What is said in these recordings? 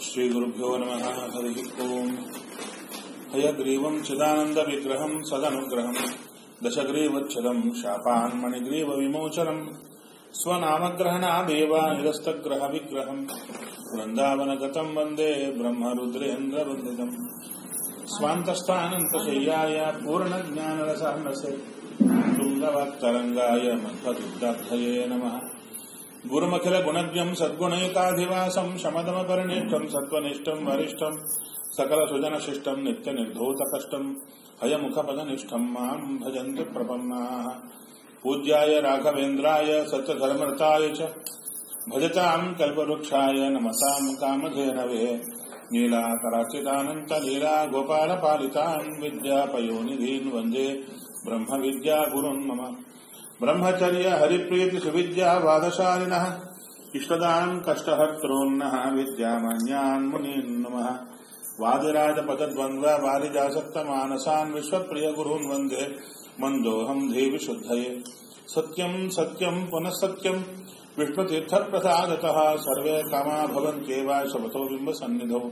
श्रीगुरुभ्यो नमः हरिः ओम्। हयग्रीवम् विग्रह वृंदावन दशग्रीवच्छदम् वंदे ब्रह्म निरस्तग्रहविग्रहम् वृन्दावनगतम् शय्याय पूर्ण ज्ञान पूर्णज्ञानरसानसे तुङ्गवत्तरङ्गाय मध्वदुग्धार्थये नमः। गुरुमखिलगुणज्ञम् सद्गुणैकाधिवासम् शमदमपरिनिष्ठम् सत्त्वनिष्ठम् वरिष्ठम् सकलसुजनशिष्टम् नित्यनिर्धूतकष्टम् हयमुखपदनिष्ठम् माम् भजन्ति प्रपन्नाः। पूज्याय राघवेन्द्राय सत्यधर्मरताय च भजताम् कल्पवृक्षाय नमताम् कामधेनवे नीलाकराचितानन्तलीला गोपालपालितान् विद्यापयोनिधीन् वंदे ब्रह्मविद्यागुरुन् मम। ब्रह्मचर्य हरिप्रीति सुविद्या वादशालिनः। इष्टदान् कष्टहर्तॄन्नः, विद्यामान्यान् मुनीन् नमः। वादिराजपदद्वन्द्व, वारिजासक्तमानसान् विश्वप्रियगुरून् वंदे। मन्दोऽहम् देविशुद्धये सत्यम् सत्यम् पुनः सत्यम् विष्णुतीर्थप्रसादतः सर्वे कामा भवन्त्येव शपथो बिम्बसन्निधौ।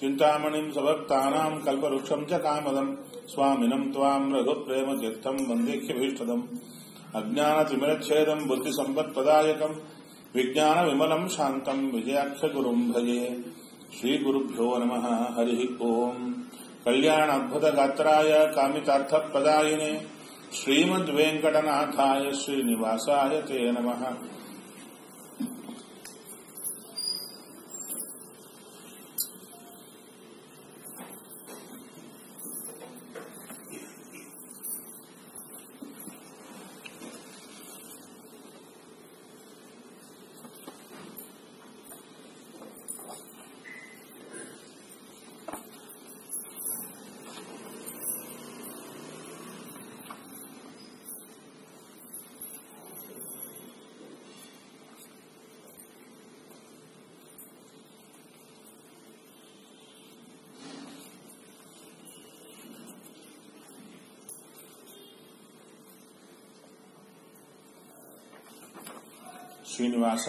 चिंतामणि सभक्ता कलवृक्ष वृक्षम च कामदम। ताम रघु प्रेम तीर्थम वंदेख्यभीष्टद अज्ञान तिमिरच्छेदम बुद्धि विज्ञान विमलम शात विजयाख्य गुरु भजे श्री गुरुभ्यो नम। हरि ओम। कल्याण अद्भुत गात्राय कामितार्थ पदायने श्रीमद श्रीनिवासाय ते नमः। ಶ್ರೀನಿವಾಸ.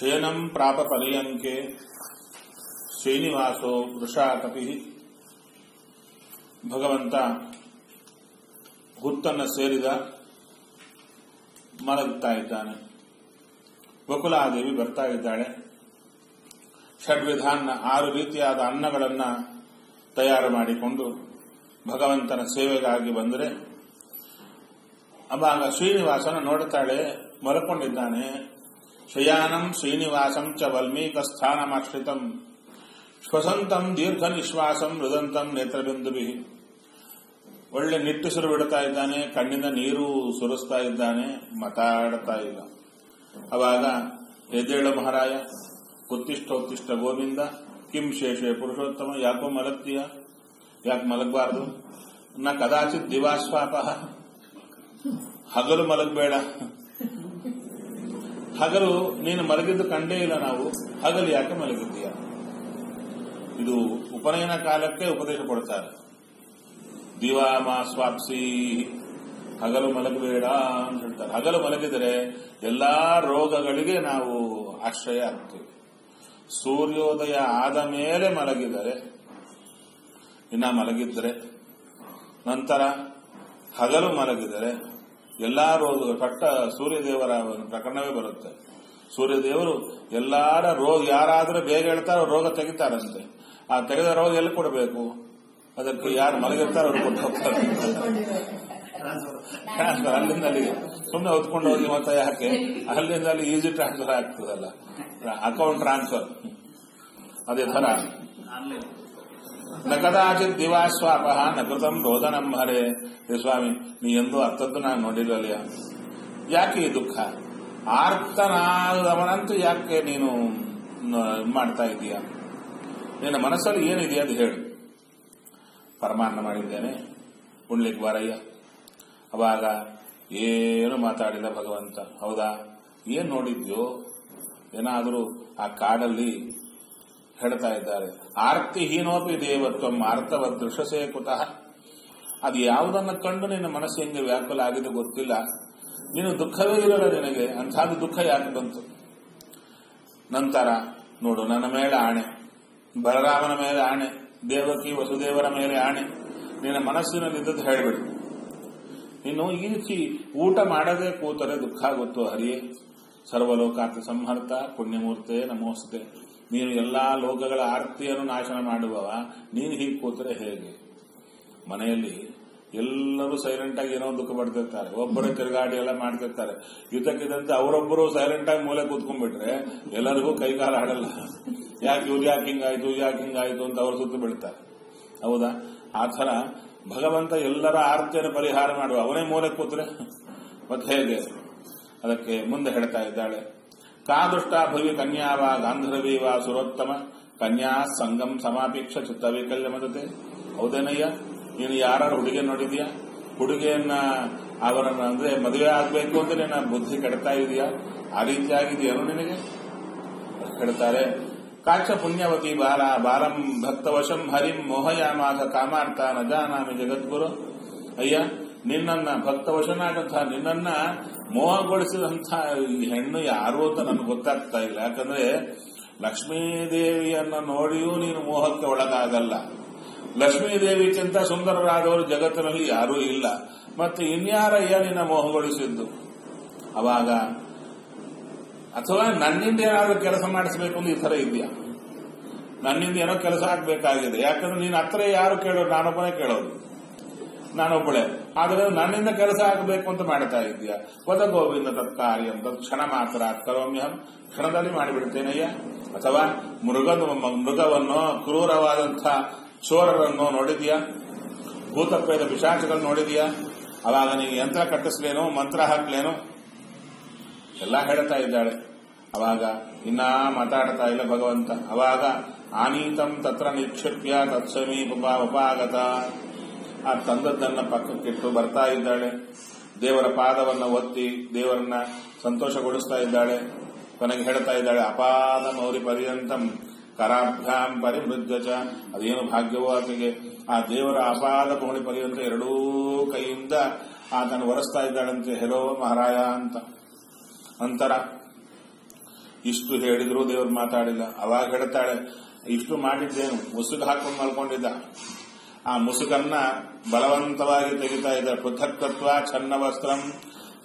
ಶಯನಂ ಪ್ರಾಪ ಪರ್ಯಂಕೆ ಶ್ರೀನಿವಾಸೋ ವೃಷಾಕಪಿ ಭಗವಂತ ಹುತ್ತನ್ನು ಸೇರಿದ ಮಲಗ್ತಾ ಇದ್ದಾನೆ. ವಕುಲಾದೇವಿ ಬರ್ತಾ ಇದ್ದಾಳೆ. ಷಡ್ವಿಧಾನ ಆರು ರೀತಿಯಾದ ಅನ್ನಗಳನ್ನು ತಯಾರು ಮಾಡಿಕೊಂಡು ಭಗವಂತನ ಸೇವೆಗಾಗಿ ಬಂದರೆ ಅವಾಗ ಶ್ರೀನಿವಾಸನ ನೋಡುತ್ತಾಳೆ, ಮಲ್ಕೊಂಡಿದ್ದಾನೆ. ಶಯಾನಂ ಶ್ರೀನಿವಾಸಂ ಚ ವಲ್ಮೀಕ ಸ್ಥಾನಮಾಶ್ರಿತಂ ಶ್ವಸಂತಂ ದೀರ್ಘ ನಿಶ್ವಾಸಂ ಮೃದಂತಂ ನೇತ್ರಬಿಂದುಭಿ. ಒಳ್ಳೆ ನಿಟ್ಟುಸಿರು ಬಿಡ್ತಾ ಇದ್ದಾನೆ ಕಣ್ಣಿಂದ ನೀರು ಸುರಿಸ್ತಾ ಇದ್ದಾನೆ, ಮಾತಾಡ್ತಾ ಇಲ್ಲ. ಅವಾಗ ಎದ್ದೇಳು ಮಹಾರಾಯ ಉತ್ತಿಷ್ಟ ಗೋವಿಂದ, ಕಿಂ ಶೇಷೆ ಪುರುಷೋತ್ತಮ, ಯಾಕೋ ಮಲಗ್ತೀಯ? ಯಾಕೆ ಮಲಗಬಾರದು? ನ ಕದಾಚಿತ್ ದಿವಾಸ್ವಾಪ. ಹಗಲು ಮಲಗಬೇಡ. ಹಗಲು ನೀನು ಮಲಗಿದ್ದು ಕಂಡೇ ಇಲ್ಲ ನಾವು. ಹಗಲು ಯಾಕೆ ಮಲಗಿದ್ದೀಯ? ಇದು ಉಪನಯನ ಕಾಲಕ್ಕೆ ಉಪದೇಶ ಕೊಡ್ತಾರೆ. ಮಾ ಸ್ವಾಪ್ಸಿ, ಹಗಲು ಮಲಗಬೇಡ ಅಂತ ಹೇಳ್ತಾರೆ. ಹಗಲು ಮಲಗಿದರೆ ಎಲ್ಲಾ ರೋಗಗಳಿಗೆ ನಾವು ಆಶ್ರಯ ಆಗ್ತೀವಿ. ಸೂರ್ಯೋದಯ ಆದ ಮೇಲೆ ಮಲಗಿದರೆ, ಇನ್ನ ಮಲಗಿದ್ರೆ, ನಂತರ ಹಗಲು ಮಲಗಿದರೆ ಎಲ್ಲಾ ಪಟ್ಟ ಸೂರ್ಯದೇವರ ಪ್ರಕರಣವೇ ಬರುತ್ತೆ. ಸೂರ್ಯದೇವರು ಎಲ್ಲಾರ ರೋಗ, ಯಾರಾದರೂ ಬೇಗ ಹೇಳ್ತಾರೋ ರೋಗ ತೆಗಿತಾರಂತೆ. ಆ ತೆಗೆದ ರೋಗ ಎಲ್ಲಿ ಕೊಡಬೇಕು? ಅದಕ್ಕೆ ಯಾರು ಮಲಗಿರ್ತಾರೋ ಅವ್ರು ಕೊಟ್ಟು ಹೋಗ್ತಾರೆ. ಟ್ರಾನ್ಸ್ಫರ್ ಅಲ್ಲಿಂದ ಅಲ್ಲಿ ಸುಮ್ಮನೆ ಹೊತ್ಕೊಂಡು ಹೋಗಿ ಮತ್ತೆ ಯಾಕೆ? ಅಲ್ಲಿಂದ ಅಲ್ಲಿ ಈಸಿ ಟ್ರಾನ್ಸ್ಫರ್ ಆಗ್ತದಲ್ಲ. Account transfer. ಅದೇ ತರ ನ ಕದಾಚಿತ್ ದಿವಾಸ್ವಾಪ ನ ಕೃತಂ ರೋದನಂ ಹರೇ. ಸ್ವಾಮಿ, ನೀ ಎಂದೂ ಅರ್ಥದ್ದು ನಾನು ನೋಡಿರಲಿಲ್ಲ. ಯಾಕೆ ಈ ದುಃಖ? ಆರ್ತನಾದವನಂತೂ ಯಾಕೆ ನೀನು ಮಾಡ್ತಾ ಇದೀಯ ನಿನ್ನ ಮನಸ್ಸಲ್ಲಿ ಏನಿದೆಯಾ ಅದು ಹೇಳು. ಪರಮಾನ್ನ ಮಾಡಿದ್ದೇನೆ. ಉಣ್ಲಿಕ್ಕೆ ಬಾರಯ್ಯ. ಅವಾಗ ಏನು ಮಾತಾಡಿದ ಭಗವಂತ? ಹೌದಾ? ಏನ್ ನೋಡಿದ್ಯೋ? ಏನಾದರೂ ಆ ಕಾಡಲ್ಲಿ ಹೇಳ್ತಾ ಇದ್ದಾರೆ. ಆರ್ತಿಹೀನೋಪಿ ದೇವತ್ವಂ ಆರ್ತವ ದೃಶಸೇ ಕುತಃ. ಅದು ಯಾವುದನ್ನು ಕಂಡು ನಿನ್ನ ಮನಸ್ಸು ಹೆಂಗೆ ವ್ಯಾಕುಲ ಆಗಿದೆ ಗೊತ್ತಿಲ್ಲ. ನೀನು ದುಃಖವೇ ಇರಲ್ಲ ನಿನಗೆ. ಅಂಥದ್ದು ದುಃಖ ಯಾಕೆ ಬಂತು? ನಂತರ ನೋಡು, ನನ್ನ ಮೇಲೆ ಆಣೆ. ಬಲರಾಮನ ಮೇಲೆ ಆಣೆ. ದೇವಕಿ ವಸುದೇವರ ಮೇಲೆ ಆಣೆ. ನಿನ್ನ ಮನಸ್ಸಿನಲ್ಲಿದ್ದದ್ದು ಹೇಳಬೇಡಿ. ಇನ್ನು ಈ ರೀತಿ ಊಟ ಮಾಡದೆ ಕೂತರೆ ದುಃಖ ಗೊತ್ತು ಹರಿಯೇ. ಸರ್ವಲೋಕಾರ್ಥ ಸಂಹರ್ತ ಪುಣ್ಯಮೂರ್ತೆ ನಮೋಸ್ತೆ. ನೀನು ಎಲ್ಲಾ ಲೋಕಗಳ ಆರ್ತಿಯನ್ನು ನಾಶನ ಮಾಡುವವ. ನೀನು ಹೀಗೆ ಕೂತರೆ ಹೇಗೆ? ಮನೆಯಲ್ಲಿ ಎಲ್ಲರೂ ಸೈಲೆಂಟ್ ಆಗಿ ಏನೋ ದುಃಖ ಪಡ್ತಿರ್ತಾರೆ. ಒಬ್ಬರ ತಿರುಗಾಡಿ ಎಲ್ಲ ಮಾಡ್ತಿರ್ತಾರೆ. ಇದಕ್ಕಿದಂತೆ ಅವರೊಬ್ಬರು ಸೈಲೆಂಟ್ ಆಗಿ ಮೂಲೆ ಕೂತ್ಕೊಂಡ್ಬಿಟ್ರೆ ಎಲ್ಲರಿಗೂ ಕೈಕಾಲ ಆಡಲ್ಲ ಯಾಕೆ ಇವ್ರು ಯಾಕೆ ಹಿಂಗಾಯ್ತು ಯಾಕೆ ಹಿಂಗಾಯ್ತು ಅಂತ ಅವ್ರ ಸುತ್ತು ಬಿಡ್ತಾರೆ. ಹೌದಾ? ಆ ಥರ ಭಗವಂತ ಎಲ್ಲರ ಆರ್ತಿಯನ್ನು ಪರಿಹಾರ ಮಾಡುವ. ಅವನೇ ಮೂಲೆ ಕೂತ್ರೆ ಮತ್ತೆ ಹೇಗೆ? ಅದಕ್ಕೆ ಮುಂದೆ ಹೇಳ್ತಾ ಇದ್ದಾಳೆ. ಕಾದುಷ್ಟ ಭವಿ ಕನ್ಯಾವ ವಾ ಸುರೋತ್ತಮ. ಕನ್ಯಾ ಸಂಗಮ್ ಸಮಾಪೇಕ್ಷ ಚಿತ್ತವೈಕಲ್ಯ ಮದತೆ. ಹೌದೇನಯ್ಯ? ನೀನು ಯಾರು ಹುಡುಗಿ ನೋಡಿದ್ಯಾ? ಹುಡುಗಿಯನ್ನ ಅವರನ್ನು ಅಂದ್ರೆ ಮದುವೆ ಆಗಬೇಕು ಅಂತ ನಿನ್ನ ಬುದ್ಧಿ ಕೆಡ್ತಾ ಇದೆಯಾ? ಆ ರೀತಿಯಾಗಿದೆಯೇನು ನಿನಗೆ? ಕೆಡ್ತಾರೆ ಕಾಚ ಪುಣ್ಯವತಿ ಬಾಲ ಬಾಲಂ ಭಕ್ತವಶಂ ಹರಿಂ ಮೋಹಯಾಮಾಸ ಕಾಮಾರ್ಥ ನಜಾನಾಮಿ ಜಾನಾಮಿ ಜಗದ್ಗುರು. ಅಯ್ಯ, ನಿನ್ನನ್ನ ಭಕ್ತವಶನಾದಂತಹ ನಿನ್ನನ್ನ ಮೋಹಗೊಳಿಸಿದಂತಹ ಈ ಹೆಣ್ಣು ಯಾರು ಅಂತ ನನಗೆ ಗೊತ್ತಾಗ್ತಾ ಇಲ್ಲ. ಯಾಕಂದ್ರೆ ಲಕ್ಷ್ಮೀದೇವಿಯನ್ನ ನೋಡಿಯೂ ನೀನು ಮೋಹಕ್ಕೆ ಒಳಗಾಗಲ್ಲ. ಲಕ್ಷ್ಮೀದೇವಿಗಿಂತ ಸುಂದರರಾದವರು ಜಗತ್ತಿನಲ್ಲಿ ಯಾರೂ ಇಲ್ಲ. ಮತ್ತೆ ಇನ್ಯಾರಯ್ಯ ನಿನ್ನ ಮೋಹಗೊಳಿಸಿದ್ದು? ಅವಾಗ, ಅಥವಾ ನನ್ನಿಂದ ಏನಾದರೂ ಕೆಲಸ ಮಾಡಿಸಬೇಕು ಅಂತ ಈ ತರ ಇದೆಯಾ ನನ್ನಿಂದ ಏನೋ ಕೆಲಸ ಆಗಬೇಕಾಗಿದೆ. ಯಾಕಂದ್ರೆ ನೀನು ಹತ್ರ ಯಾರು ಕೇಳೋರು, ನಾನೊಬ್ಬನೇ ಕೇಳೋದು. ನಾನೊಬ್ಬಳೆ ಆದರೆ ನನ್ನಿಂದ ಕೆಲಸ ಆಗಬೇಕು ಅಂತ ಮಾಡ್ತಾ ಇದೆಯಾ ಪದ ಗೋವಿಂದ ತತ್ಕಾರ್ಯ ಅಂತ ಕ್ಷಣ ಮಾತ್ರ ಕರೋಮ್ಯಹಂ ಕ್ಷಣದಲ್ಲಿ ಮಾಡಿಬಿಡ್ತೇನಯ್ಯ ಅಥವಾ ಮೃಗದ ಮೃಗವನ್ನು ಕ್ರೂರವಾದಂಥ ಚೋರರನ್ನು ನೋಡಿದ್ಯಾ ಭೂತಪ್ಪದ ಪಿಶಾಚಗಳನ್ನು ನೋಡಿದ್ಯಾ ಅವಾಗ ನೀವು ಯಂತ್ರ ಕಟ್ಟಿಸ್ಲೇನು, ಮಂತ್ರ ಹಾಕ್ಲೇನು? ಎಲ್ಲ ಹೇಳ್ತಾ ಇದ್ದಾಳೆ. ಅವಾಗ ಇನ್ನ ಮಾತಾಡ್ತಾ ಇಲ್ಲ ಭಗವಂತ. ಅವಾಗ ಆನೀತಂ ತತ್ರ ನಿಕ್ಷಿಪ್ಯ ತತ್ಸಮೀಪ ಉಪಾಗತ ಆ ತಂದದ್ದನ್ನ ಪಕ್ಕಕ್ಕಿಟ್ಟು ಬರ್ತಾ ಇದ್ದಾಳೆ. ದೇವರ ಪಾದವನ್ನ ಒತ್ತಿ ದೇವರನ್ನ ಸಂತೋಷಗೊಳಿಸ್ತಾ ಇದ್ದಾಳೆ. ಕೊನೆಗೆ ಹೇಳ್ತಾ ಇದ್ದಾಳೆ, ಅಪಾದ ಮೌರಿ ಪರ್ಯಂತಂ ಕರಾಭ್ಯಾಂ ಪರಿಮೃದ್ಧಜ ಅದೇನು ಭಾಗ್ಯವೋ ಆಕೆಗೆ. ಆ ದೇವರ ಅಪಾದ ಮೌಳಿ ಪರ್ಯಂತ ಎರಡೂ ಕೈಯಿಂದ ಆತನ ಒರೆಸ್ತಾ ಇದ್ದಾಳಂತೆ, ಹೆಲೋ ಮಹಾರಾಯ ಅಂತ. ನಂತರ ಇಷ್ಟು ಹೇಳಿದ್ರು ದೇವರು ಮಾತಾಡಿಲ್ಲ. ಅವಾಗ ಹೇಳ್ತಾಳೆ, ಇಷ್ಟು ಮಾಡಿದ್ದೇನು? ಮುಸುಗು ಹಾಕೊಂಡು ಮಲ್ಕೊಂಡಿದ್ದ? ಆ ಮುಸುಕನ್ನ ಬಲವಂತವಾಗಿ ತೆಗಿತಾ ಇದ್ದಾಳೆ ಪೃಥಕ್ತತ್ವ ಛನ್ನ ವಸ್ತ್ರಂ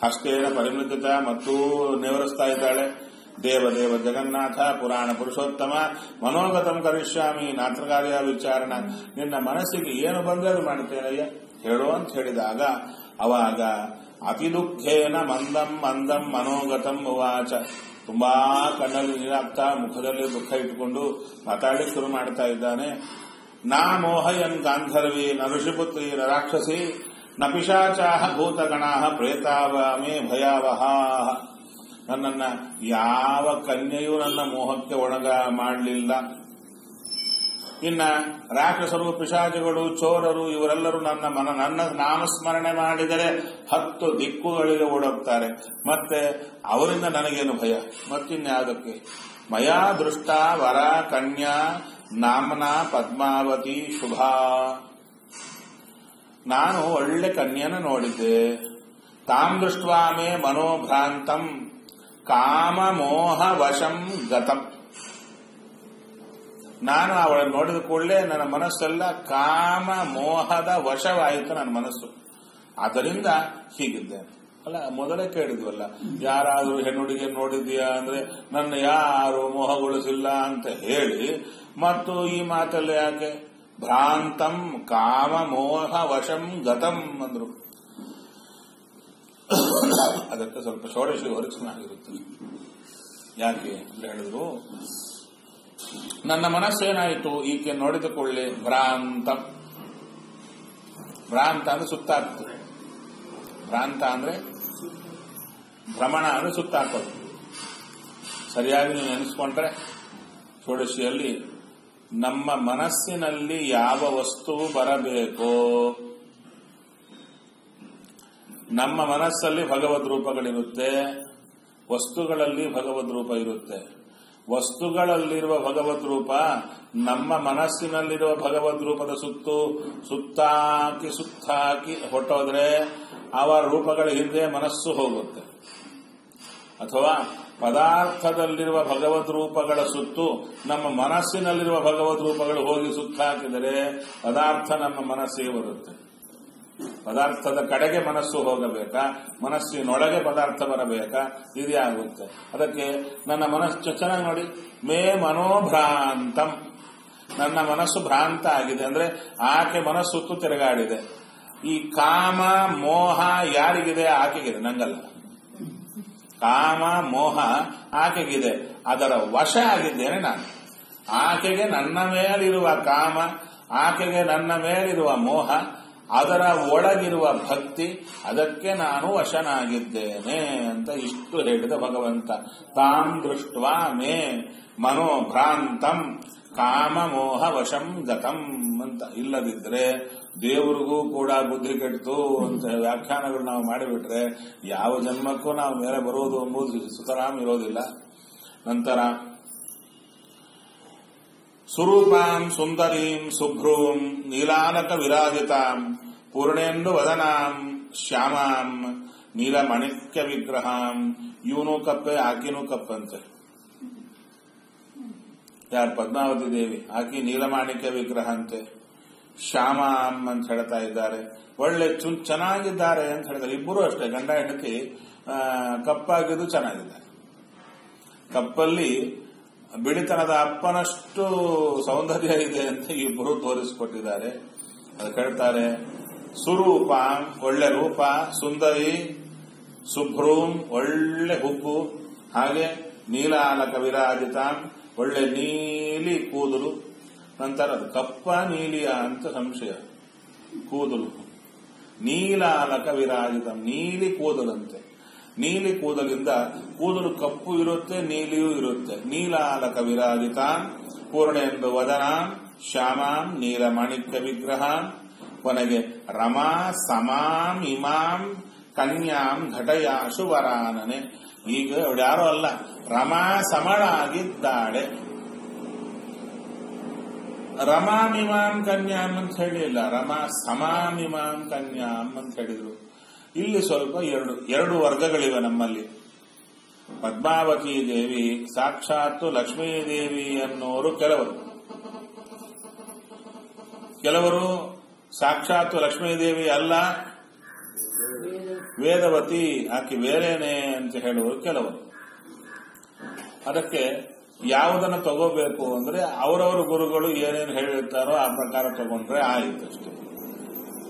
ಹಸ್ತೇನ ಪರಿಮಿತ ಮತ್ತು ನಿವರಿಸ್ತಾ ಇದ್ದಾಳೆ. ದೇವದೇವ ದೇವ ಜಗನ್ನಾಥ, ಪುರಾಣ ಪುರುಷೋತ್ತಮ, ಮನೋಗತಂ ಕರಿಷ್ಯಾಮಿ ನಾತ್ರಕಾರ್ಯ ವಿಚಾರಣ. ನಿನ್ನ ಮನಸ್ಸಿಗೆ ಏನು ಬಂದ್ರೆ ಅದು ಮಾಡ್ತೇನಯ್ಯ? ಹೇಳು ಅಂತ ಹೇಳಿದಾಗ, ಅವಾಗ ಅತಿ ದುಃಖೇನ ಮಂದಂ ಮಂದಂ ಮನೋಗತಂ ಉವಾಚ. ತುಂಬಾ ಕಣ್ಣಲ್ಲಿ ನೀರಾಗ್ತಾ ಮುಖದಲ್ಲಿ ದುಃಖ ಇಟ್ಟುಕೊಂಡು ಮಾತಾಡಿ ಶುರು ಮಾಡ್ತಾ ಇದ್ದಾನೆ. ನಾ ಮೋಹಯನ್ ಗಾಂಧರ್ವಿ ನ ಋಷಿಪುತ್ರಿ ನ ರಾಕ್ಷಸಿ ನ ಪಿಶಾಚಾಹ ಭೂತಗಣಾಹ ಪ್ರೇತಾವ ಮೇ ಭಯಾವಹ. ನನ್ನನ್ನ ಯಾವ ಕನ್ಯೆಯೂ ನನ್ನ ಮೋಹಕ್ಕೆ ಒಣಗ ಮಾಡಲಿಲ್ಲ. ಇನ್ನ ರಾಕ್ಷಸರು, ಪಿಶಾಚಿಗಳು, ಚೋರರು, ಇವರೆಲ್ಲರೂ ನನ್ನ ಮನ, ನನ್ನ ನಾಮಸ್ಮರಣೆ ಮಾಡಿದರೆ ಹತ್ತು ದಿಕ್ಕುಗಳಿಗೆ ಓಡೋಗ್ತಾರೆ. ಮತ್ತೆ ಅವರಿಂದ ನನಗೇನು ಭಯ? ಮತ್ತಿನ್ಯಾವುದಕ್ಕೆ ಮಯಾ ದೃಷ್ಟ ವರ ಕನ್ಯಾ ನಾಮನ ಪದ್ಮಾವತಿ ಶುಭಾ. ನಾನು ಒಳ್ಳೆ ಕನ್ಯನ ನೋಡಿದ್ದೆ. ತಾಂ ದೃಷ್ಟ್ವಾಮೇ ಮನೋಭ್ರಾಂತಂ. ಕಾಮ ಮೋಹ ವಶಂ ಗತಂ. ನಾನು ಅವಳನ್ನು ನೋಡಿದ ಕೂಡಲೇ ನನ್ನ ಮನಸ್ಸೆಲ್ಲ ಕಾಮ ಮೋಹದ ವಶವಾಯಿತು ನನ್ನ ಮನಸ್ಸು. ಅದರಿಂದ ಹೀಗಿದ್ದೇನೆ ಅಲ್ಲ, ಮೊದಲೇ ಕೇಳಿದ್ವಲ್ಲ, ಯಾರಾದರೂ ಹೆಣ್ಣುಡಿಗೆ ನೋಡಿದ್ಯಾ ಅಂದ್ರೆ ನನ್ನ ಯಾರು ಮೋಹಗೊಳಿಸಿಲ್ಲ ಅಂತ ಹೇಳಿ ಮತ್ತು ಈ ಮಾತಲ್ಲಿ ಯಾಕೆ? ಭ್ರಾಂತಂ ಕಾಮ ಮೋಹ ವಶಂ ಗತಂ ಅಂದ್ರು. ಅದಕ್ಕೆ ಸ್ವಲ್ಪ ಷೋಡಶಿ ಹೊರಚನಾಗಿರುತ್ತೆ ಯಾಕೆ ಅಂತ ಹೇಳಿದ್ರು. ನನ್ನ ಮನಸ್ಸೇನಾಯಿತು? ಈಕೆ ನೋಡಿದುಕೊಳ್ಳಿ ಭ್ರಾಂತ. ಭ್ರಾಂತ ಅಂದ್ರೆ ಸುತ್ತಾಗ್ತದೆ. ಭ್ರಾಂತ ಅಂದ್ರೆ ಭ್ರಮಣ ಅಂದ್ರೆ ಸುತ್ತಾಕೋದು ಸರಿಯಾಗಿ ನೀವು ನೆನೆಸ್ಕೊಂಡ್ರೆ ಷೋಡಶಿಯಲ್ಲಿ ನಮ್ಮ ಮನಸ್ಸಿನಲ್ಲಿ ಯಾವ ವಸ್ತು ಬರಬೇಕು? ನಮ್ಮ ಮನಸ್ಸಲ್ಲಿ ಭಗವದ್ ರೂಪಗಳಿರುತ್ತೆ, ವಸ್ತುಗಳಲ್ಲಿ ಭಗವದ್ ರೂಪ ಇರುತ್ತೆ. ವಸ್ತುಗಳಲ್ಲಿರುವ ಭಗವದ್ ರೂಪ ನಮ್ಮ ಮನಸ್ಸಿನಲ್ಲಿರುವ ಭಗವದ್ ರೂಪದ ಸುತ್ತು, ಸುತ್ತಾಕಿ ಸುತ್ತಾಕಿ ಹೊಟ್ಟೋದ್ರೆ ಅವರ ರೂಪಗಳ ಹಿಂದೆ ಮನಸ್ಸು ಹೋಗುತ್ತೆ. ಅಥವಾ ಪದಾರ್ಥದಲ್ಲಿರುವ ಭಗವದ್ ರೂಪಗಳ ಸುತ್ತು ನಮ್ಮ ಮನಸ್ಸಿನಲ್ಲಿರುವ ಭಗವದ್ ರೂಪಗಳು ಹೋಗಿ ಸುತ್ತಾಕಿದರೆ ಪದಾರ್ಥ ನಮ್ಮ ಮನಸ್ಸಿಗೆ ಬರುತ್ತೆ. ಪದಾರ್ಥದ ಕಡೆಗೆ ಮನಸ್ಸು ಹೋಗಬೇಕಾ? ಮನಸ್ಸಿನೊಳಗೆ ಪದಾರ್ಥ ಬರಬೇಕಾ? ಇದೇ ಆಗುತ್ತೆ ಅದಕ್ಕೆ ನನ್ನ ಮನಸ್ಸು ಚೆನ್ನಾಗಿ ನೋಡಿ. ಮೇ ಮನೋಭ್ರಾಂತಂ. ನನ್ನ ಮನಸ್ಸು ಭ್ರಾಂತ ಆಗಿದೆ ಅಂದ್ರೆ ಆಕೆ ಮನಸ್ಸುತ್ತು ತಿರುಗಾಡಿದೆ. ಈ ಕಾಮ ಮೋಹ ಯಾರಿಗಿದೆ? ಆಕೆಗಿದೆ, ನಂಗಲ್ಲ. ಕಾಮ, ಮೋಹ ಆಕೆಗಿದೆ. ಅದರ ವಶ ಆಗಿದ್ದೇನೆ ನಾನು. ಆಕೆಗೆ ನನ್ನ ಮೇಲಿರುವ ಕಾಮ, ಆಕೆಗೆ ನನ್ನ ಮೇಲಿರುವ ಮೋಹ, ಅದರ ಒಳಗಿರುವ ಭಕ್ತಿ, ಅದಕ್ಕೆ ನಾನು ವಶನಾಗಿದ್ದೇನೆ ಅಂತ ಇಷ್ಟು ಹೇಳಿದ ಭಗವಂತ. ತಾಂ ದೃಷ್ಟ ಮೇ ಮನೋಭ್ರಾಂತಂ. ಕಾಮ ಮೋಹ ವಶಂ ಗತಂ ಅಂತ. ಇಲ್ಲದಿದ್ರೆ ದೇವರಿಗೂ ಕೂಡ ಬುದ್ಧಿ ಕೆಟ್ಟು ಅಂತ ವ್ಯಾಖ್ಯಾನಗಳು ನಾವು ಮಾಡಿಬಿಟ್ರೆ ಯಾವ ಜನ್ಮಕ್ಕೂ ನಾವು ಮೇಲೆ ಬರುವುದು ಎಂಬುದು ಸುತರಾಮ್ ಇರೋದಿಲ್ಲ. ನಂತರ ಸ್ವರೂಪಾಂ ಸುಂದರೀಂ ಶುಭ್ರೂಂ ನೀಲಾನಕ ವಿರಾಜಿತಾಂ ಪೂರ್ಣೇಂದು ವದನಾಂ ಶ್ಯಾಮಾಂ ನೀಲಮಣಿಕ್ಯ ವಿಗ್ರಹಾಂ ಇವನು ಕಪ್ಪೆ ಆಕಿನೂ ಕಪ್ಪಂತೆ. ಯಾರು ಪದ್ಮಾವತಿ ದೇವಿ? ಆಕೆ ನೀಲಮಾಣಿಕ್ಯ ವಿಗ್ರಹ ಅಂತೆ ಶ್ಯಾಮ ಅಂತ ಹೇಳ್ತಾ ಇದ್ದಾರೆ. ಒಳ್ಳೆ ಚು ಚೆನ್ನಾಗಿದ್ದಾರೆ ಅಂತ ಹೇಳಿದ್ದಾರೆ ಇಬ್ಬರು ಅಷ್ಟೇ. ಗಂಡ, ಹೆಂಡತಿ ಕಪ್ಪಾಗಿದ್ದು ಚೆನ್ನಾಗಿದ್ದಾರೆ. ಕಪ್ಪಲ್ಲಿ ಬಿಳಿತನದ ಅಪ್ಪನಷ್ಟು ಸೌಂದರ್ಯ ಇದೆ ಅಂತ ಇಬ್ಬರು ತೋರಿಸಿಕೊಟ್ಟಿದ್ದಾರೆ. ಅದಕ್ಕೆ ಹೇಳ್ತಾರೆ, ಸುರೂಪ, ಒಳ್ಳೆ ರೂಪ, ಸುಂದರಿ, ಸುಭ್ರೂಂ, ಒಳ್ಳೆ ಹುಬ್ಬು. ಹಾಗೆ ನೀಲಾಲಕ ವಿರಾಜಿತ ಒಳ್ಳೆ ನೀಲಿ ಕೂದಲು, ನಂತರ ಅದು ಕಪ್ಪ ನೀಲಿಯ ಅಂತ ಸಂಶಯ. ಕೂದಲು. ನೀಲಾಲಕ ವಿರಾಜಿತ ನೀಲಿ ಕೂದಲಂತೆ. ನೀಲಿ ಕೂದಲಿಂದ ಕೂದಲು ಕಪ್ಪು ಇರುತ್ತೆ, ನೀಲಿಯೂ ಇರುತ್ತೆ. ನೀಲಾಲಕ ವಿರಾಜಿತ, ಪೂರ್ಣೆಂದು ವದನ, ಶ್ಯಾಮಾಂ ನೀಲಮಾಣಿಕ್ಯ ವಿಗ್ರಹ, ಕೊನೆಗೆ ರಮಾ, ಸಮಾಂ, ಇಮಾಂ, ಕನ್ಯಾಂ, ಘಟಯಾಶು, ವರಾನನೆ. ಈಗ ಯಾರೋ ಅಲ್ಲ. ರಮಾ ಸಮಳಾಗಿದ್ದಾಳೆ. ರಮಾಮಿಮಾಂ ಕನ್ಯಾಂ ಅಂತ ಹೇಳಿಲ್ಲ ರಮಾ ಸಮಾಮಿಮಾಂ ಕನ್ಯಾಂ ಅಂತ ಹೇಳಿದ್ರು. ಇಲ್ಲಿ ಸ್ವಲ್ಪ ಎರಡು ಎರಡು ವರ್ಗಗಳಿವೆ ನಮ್ಮಲ್ಲಿ. ಪದ್ಮಾವತಿ ದೇವಿ ಸಾಕ್ಷಾತ್ ಲಕ್ಷ್ಮೀ ದೇವಿ ಅನ್ನೋರು ಕೆಲವರು. ಕೆಲವರು ಸಾಕ್ಷಾತ್ ಲಕ್ಷ್ಮೀದೇವಿ ಅಲ್ಲ, ವೇದವತಿ, ಆಕೆ ಬೇರೆನೆ ಅಂತ ಹೇಳುವರು ಕೆಲವರು. ಅದಕ್ಕೆ ಯಾವುದನ್ನು ತಗೋಬೇಕು ಅಂದ್ರೆ ಅವರವರ ಗುರುಗಳು ಏನೇನು ಹೇಳಿರ್ತಾರೋ ಆ ಪ್ರಕಾರ ತಗೊಂಡ್ರೆ ಆಯಿತು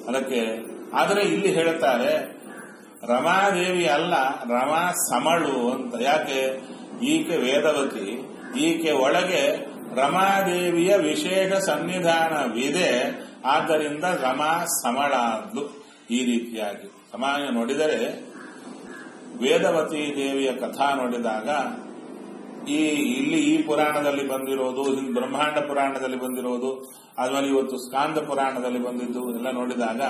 ಅದಕ್ಕೆ, ಆದರೆ ಇಲ್ಲಿ ಹೇಳ್ತಾರೆ, ರಮಾದೇವಿ ಅಲ್ಲ, ರಮಾ ಸಮಳು ಅಂತ. ಯಾಕೆ? ಈಕೆ ವೇದವತಿ. ಈಕೆ ಒಳಗೆ ರಮಾದೇವಿಯ ವಿಶೇಷ ಸನ್ನಿಧಾನವಿದೆ. ಆದ್ದರಿಂದ ರಮಾ ಸಮಳಾದ್ಲು ಈ ರೀತಿಯಾಗಿ. ಸಮಾನ ನೋಡಿದರೆ ವೇದವತಿ ದೇವಿಯ ಕಥಾ ನೋಡಿದಾಗ ಈ, ಇಲ್ಲಿ ಈ ಪುರಾಣದಲ್ಲಿ ಬಂದಿರೋದು ಬ್ರಹ್ಮಾಂಡ ಪುರಾಣದಲ್ಲಿ ಬಂದಿರೋದು ಆದ್ಮೇಲೆ ಇವತ್ತು ಸ್ಕಾಂದ ಪುರಾಣದಲ್ಲಿ ಬಂದಿದ್ದು ಎಲ್ಲ ನೋಡಿದಾಗ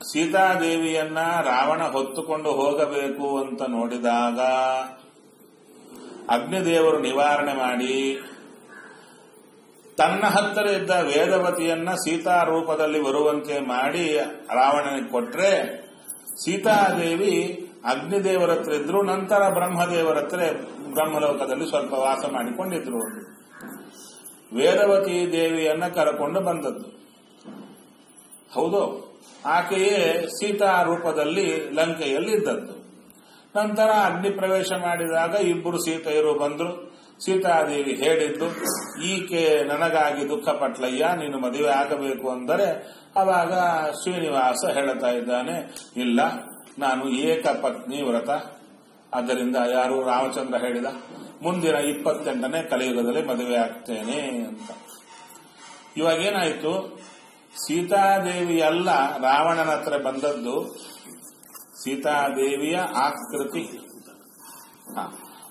ಸೀತಾದೇವಿಯನ್ನ ರಾವಣ ಹೊತ್ತುಕೊಂಡು ಹೋಗಬೇಕು ಅಂತ ನೋಡಿದಾಗ ಅಗ್ನಿದೇವರು ನಿವಾರಣೆ ಮಾಡಿ ತನ್ನ ಹತ್ತಿರ ಇದ್ದ ವೇದವತಿಯನ್ನ ಸೀತಾ ರೂಪದಲ್ಲಿ ಬರುವಂತೆ ಮಾಡಿ ರಾವಣನಿಗೆ ಕೊಟ್ರೆ ಸೀತಾದೇವಿ ಅಗ್ನಿದೇವರ ಹತ್ರ ಇದ್ರು, ನಂತರ ಬ್ರಹ್ಮದೇವರ ಹತ್ರ ಬ್ರಹ್ಮಲೋಕದಲ್ಲಿ ಸ್ವಲ್ಪ ವಾಸ ಮಾಡಿಕೊಂಡಿದ್ರು. ವೇದವತಿ ದೇವಿಯನ್ನ ಕರಕೊಂಡು ಬಂದದ್ದು. ಹೌದು, ಆಕೆಯೇ ಸೀತಾ ರೂಪದಲ್ಲಿ ಲಂಕೆಯಲ್ಲಿ ಇದ್ದದ್ದು ನಂತರ ಅಗ್ನಿ ಪ್ರವೇಶ ಮಾಡಿದಾಗ ಇಬ್ಬರು ಸೀತೆಯರು ಬಂದ್ರು. ಸೀತಾದೇವಿ ಹೇಳಿದ್ದು, ಈಕೆ ನನಗಾಗಿ ದುಃಖ ಪಟ್ಲಯ್ಯ, ನೀನು ಮದುವೆ ಆಗಬೇಕು ಅಂದರೆ ಅವಾಗ ಶ್ರೀನಿವಾಸ ಹೇಳುತ್ತಾ ಇದ್ದಾನೆ, ಇಲ್ಲ ನಾನು ಏಕ ಪತ್ನಿ ವ್ರತ. ಆದ್ದರಿಂದ ಯಾರು ರಾಮಚಂದ್ರ ಹೇಳಿದ, ಮುಂದಿನ ಇಪ್ಪತ್ತೆಂಟನೇ ಕಲಿಯುಗದಲ್ಲಿ ಮದುವೆ ಆಗ್ತೇನೆ ಅಂತ. ಇವಾಗ ಏನಾಯ್ತು? ಸೀತಾದೇವಿ ಅಲ್ಲ ರಾವಣನ ಹತ್ರ ಬಂದದ್ದು. ಸೀತಾದೇವಿಯ ಆಕೃತಿ.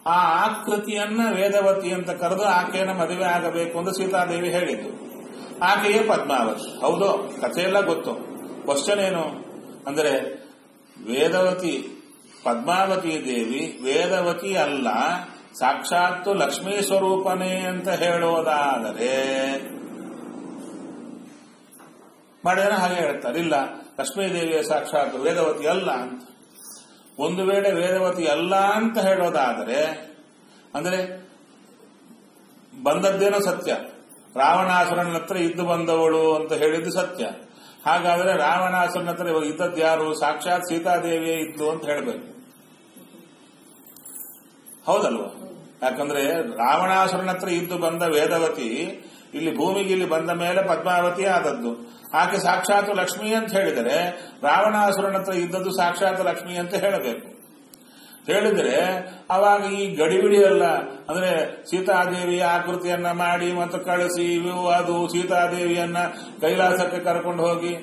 ಆ ಆಕೃತಿಯನ್ನ ವೇದವತಿ ಅಂತ ಕರೆದು ಆಕೆಯನ್ನ ಮದುವೆ ಆಗಬೇಕು ಅಂತ ಸೀತಾದೇವಿ ಹೇಳಿದ್ದು. ಆಕೆಯೇ ಪದ್ಮಾವತಿ. ಹೌದು, ಕಥೆಯೆಲ್ಲ ಗೊತ್ತು. ಕ್ವಶನ್ ಏನು? ಅಂದರೆ ವೇದವತಿ, ಪದ್ಮಾವತಿ ದೇವಿ ವೇದವತಿ ಅಲ್ಲ, ಸಾಕ್ಷಾತ್ತು ಲಕ್ಷ್ಮೀ ಸ್ವರೂಪನೇ ಅಂತ ಹೇಳೋದಾದರೆ ಮಾಡಿದ್ರೆ ಹಾಗೆ ಹೇಳ್ತಾರೆ. ಇಲ್ಲ, ಲಕ್ಷ್ಮೀ ದೇವಿಯ ಸಾಕ್ಷಾತ್ ವೇದವತಿ ಅಲ್ಲ ಅಂತ. ಒಂದು ವೇಳೆ ವೇದವತಿ ಅಲ್ಲ ಅಂತ ಹೇಳೋದಾದರೆ, ಅಂದ್ರೆ ಬಂದದ್ದೇನೋ ಸತ್ಯ, ರಾವಣಾಸುರನ ಹತ್ರ ಇದ್ದು ಬಂದವಳು ಅಂತ ಹೇಳಿದ್ದು ಸತ್ಯ. ಹಾಗಾದ್ರೆ ರಾವಣಾಸನ ಹತ್ರ ಇವಾಗ ಇದ್ದದ್ದು ಯಾರು? ಸಾಕ್ಷಾತ್ ಸೀತಾದೇವಿಯೇ ಇತ್ತು ಅಂತ ಹೇಳಬೇಕು. ಹೌದಲ್ವಾ? ಯಾಕಂದ್ರೆ ರಾವಣಾಸುರನ ಹತ್ರ ಇದ್ದು ಬಂದ ವೇದವತಿ ಇಲ್ಲಿ ಭೂಮಿಗೆ ಇಲ್ಲಿ ಬಂದ ಮೇಲೆ ಪದ್ಮಾವತಿ ಆದದ್ದು. ಆಕೆ ಸಾಕ್ಷಾತ್ ಲಕ್ಷ್ಮಿ ಅಂತ ಹೇಳಿದರೆ ರಾವಣಾಸುರನ ಹತ್ರ ಇದ್ದದ್ದು ಸಾಕ್ಷಾತ್ ಲಕ್ಷ್ಮಿ ಅಂತ ಹೇಳಬೇಕು. ಹೇಳಿದ್ರೆ, ಅವಾಗ ಈ ಗಡಿಬಿಡಿ ಅಲ್ಲ. ಅಂದ್ರೆ ಸೀತಾದೇವಿಯ ಆಕೃತಿಯನ್ನ ಮಾಡಿ ಮತ್ತು ಕಳಿಸಿ, ಇವು ಅದು ಸೀತಾದೇವಿಯನ್ನ ಕೈಲಾಸಕ್ಕೆ ಕರ್ಕೊಂಡು ಹೋಗಿ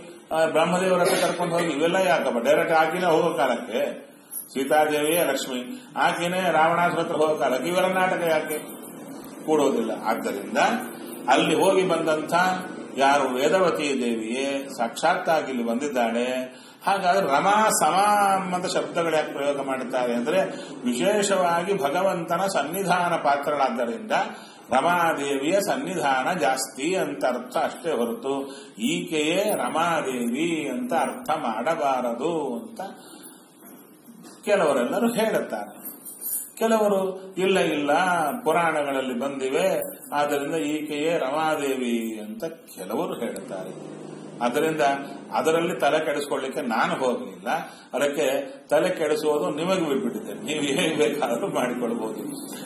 ಬ್ರಹ್ಮದೇವರ ಹತ್ರ ಕರ್ಕೊಂಡು ಹೋಗಿ, ಇವೆಲ್ಲ ಯಾಕಪ್ಪ? ಡೈರೆಕ್ಟ್ ಆಕಿನೇ ಹೋಗೋ ಕಾಲಕ್ಕೆ? ಸೀತಾದೇವಿಯೇ ಲಕ್ಷ್ಮಿ. ಆಕಿನೇ ರಾವಣಾಸುರ ಹತ್ರ ಹೋಗೋ ಕಾಲಕ್ಕೆ? ಇವೆಲ್ಲ ನಾಟಕ ಯಾಕೆ? ಕೂಡೋದಿಲ್ಲ. ಆದ್ದರಿಂದ ಅಲ್ಲಿ ಹೋಗಿ ಬಂದಂತ ಯಾರು ವೇದವತಿ ದೇವಿಯೇ ಸಾಕ್ಷಾತ್ತಾಗಿ ಇಲ್ಲಿ ಬಂದಿದ್ದಾಳೆ. ಹಾಗಾದ್ರೆ ರಮಾ ಸಮ ಅಂತ ಶಬ್ದಗಳು ಯಾಕೆ ಪ್ರಯೋಗ ಮಾಡುತ್ತಾರೆ ಅಂದ್ರೆ ವಿಶೇಷವಾಗಿ ಭಗವಂತನ ಸನ್ನಿಧಾನ ಪಾತ್ರರಾದ್ದರಿಂದ ರಮಾದೇವಿಯ ಸನ್ನಿಧಾನ ಜಾಸ್ತಿ ಅಂತ ಅರ್ಥ ಅಷ್ಟೇ ಹೊರತು, ಈಕೆಯೇ ರಮಾದೇವಿ ಅಂತ ಅರ್ಥ ಮಾಡಬಾರದು ಅಂತ ಕೆಲವರೆಲ್ಲರೂ ಹೇಳುತ್ತಾರೆ. ಕೆಲವರು, ಇಲ್ಲ ಇಲ್ಲ, ಪುರಾಣಗಳಲ್ಲಿ ಬಂದಿವೆ, ಆದ್ದರಿಂದ ಈಕೆಯೇ ರಮಾದೇವಿ ಅಂತ ಕೆಲವರು ಹೇಳುತ್ತಾರೆ. ಅದರಿಂದ ಅದರಲ್ಲಿ ತಲೆ ಕೆಡಿಸ್ಕೊಳ್ಳಿಕ್ಕೆ ನಾನು ಹೋಗಲಿಲ್ಲ. ಅದಕ್ಕೆ ತಲೆ ಕೆಡಿಸುವುದು ನಿಮಗೆ ಬಿಟ್ಟಿದೆ ನೀವು ಹೇಗೆ ಬೇಕಾದರೂ ಮಾಡಿಕೊಳ್ಬಹುದು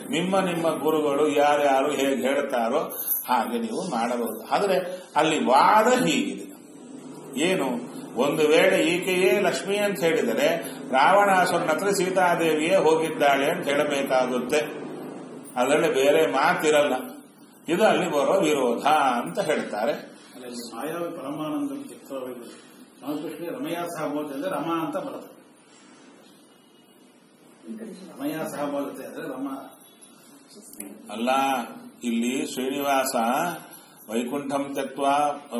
ನಿಮ್ಮ ನಿಮ್ಮ ಗುರುಗಳು ಯಾರ್ಯಾರು ಹೇಗೆ ಹೇಳ್ತಾರೋ ಹಾಗೆ ನೀವು ಮಾಡಬಹುದು. ಆದರೆ ಅಲ್ಲಿ ವಾದ ಹೀಗಿದೆ. ಏನು? ಒಂದು ವೇಳೆ ಈಕೆಯೇ ಲಕ್ಷ್ಮಿ ಅಂತ ಹೇಳಿದರೆ ರಾವಣಾಸುರನ ಹತ್ರ ಸೀತಾದೇವಿಯೇ ಹೋಗಿದ್ದಾಳೆ ಅಂತ ಹೇಳಬೇಕಾಗುತ್ತೆ. ಅದರಲ್ಲಿ ಬೇರೆ ಮಾತಿರಲ್ಲ. ಇದು ಅಲ್ಲಿ ಬರೋ ವಿರೋಧ ಅಂತ ಹೇಳ್ತಾರೆ. ಅಲ್ಲಿ ಮಾಯಾವಿ ಪರಮಾನಂದ ಚಿತ್ರವಿದೆ ರಾಮಕೃಷ್ಣ ರಮಯಾ ಸಹಬೋಧ ಅಂದ್ರೆ ರಮ ಅಂತ ಬರುತ್ತೆ. ರಮಯ ಸಹಬೋಧತೆ ಅಂದ್ರೆ ರಮ. ಅಲ್ಲ, ಇಲ್ಲಿ ಶ್ರೀನಿವಾಸ ವೈಕುಂಠಂ ತತ್ವ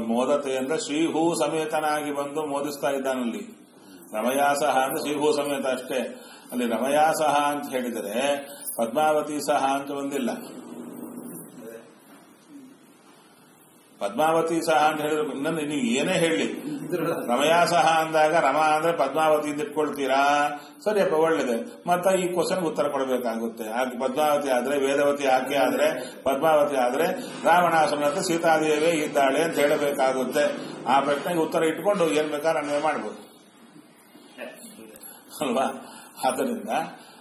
ಮೋದತೆ ಅಂದ್ರೆ ಶ್ರೀಹೂ ಸಮೇತನಾಗಿ ಬಂದು ಮೋದಿಸ್ತಾ ಇದ್ದಾನಲ್ಲಿ ರಮಯಾಸಹ ಅಂದ್ರೆ ಶ್ರೀಹೂ ಸಮೇತ ಅಷ್ಟೇ. ಅಲ್ಲಿ ರಮಯಾಸಹ ಅಂತ ಹೇಳಿದರೆ ಪದ್ಮಾವತಿ ಸಹ ಅಂತ ಒಂದಿಲ್ಲ. ಪದ್ಮಾವತಿ ಸಹ ಅಂತ ಹೇಳಿದ್ರು. ಇನ್ನೊಂದು ನೀವು ಏನೇ ಹೇಳಿ. ರಮಯಾ ಸಹ ಅಂದಾಗ, ರಮ ಅಂದ್ರೆ ಪದ್ಮಾವತಿ ಇಟ್ಕೊಳ್ತೀರಾ? ಸರಿಯಪ್ಪ ಒಳ್ಳೇದೆ. ಮತ್ತೆ ಈ ಕ್ವಶನ್ ಉತ್ತರ ಕೊಡಬೇಕಾಗುತ್ತೆ. ಪದ್ಮಾವತಿ ಆದ್ರೆ, ವೇದವತಿ ಆಕೆ ಆದ್ರೆ, ಪದ್ಮಾವತಿ ಆದ್ರೆ ರಾವಣಾಸುರನ ಸೀತಾದೇವಿ ಇದ್ದಾಳೆ ಅಂತ ಹೇಳಬೇಕಾಗುತ್ತೆ. ಆ ಪ್ರಶ್ನೆಗೆ ಉತ್ತರ ಇಟ್ಕೊಂಡು ಏನ್ ಬೇಕಾದ್ರೆ ಅನ್ವಯ ಮಾಡ್ಬೋದು. ಅಲ್ವಾ? ಆದ್ದರಿಂದ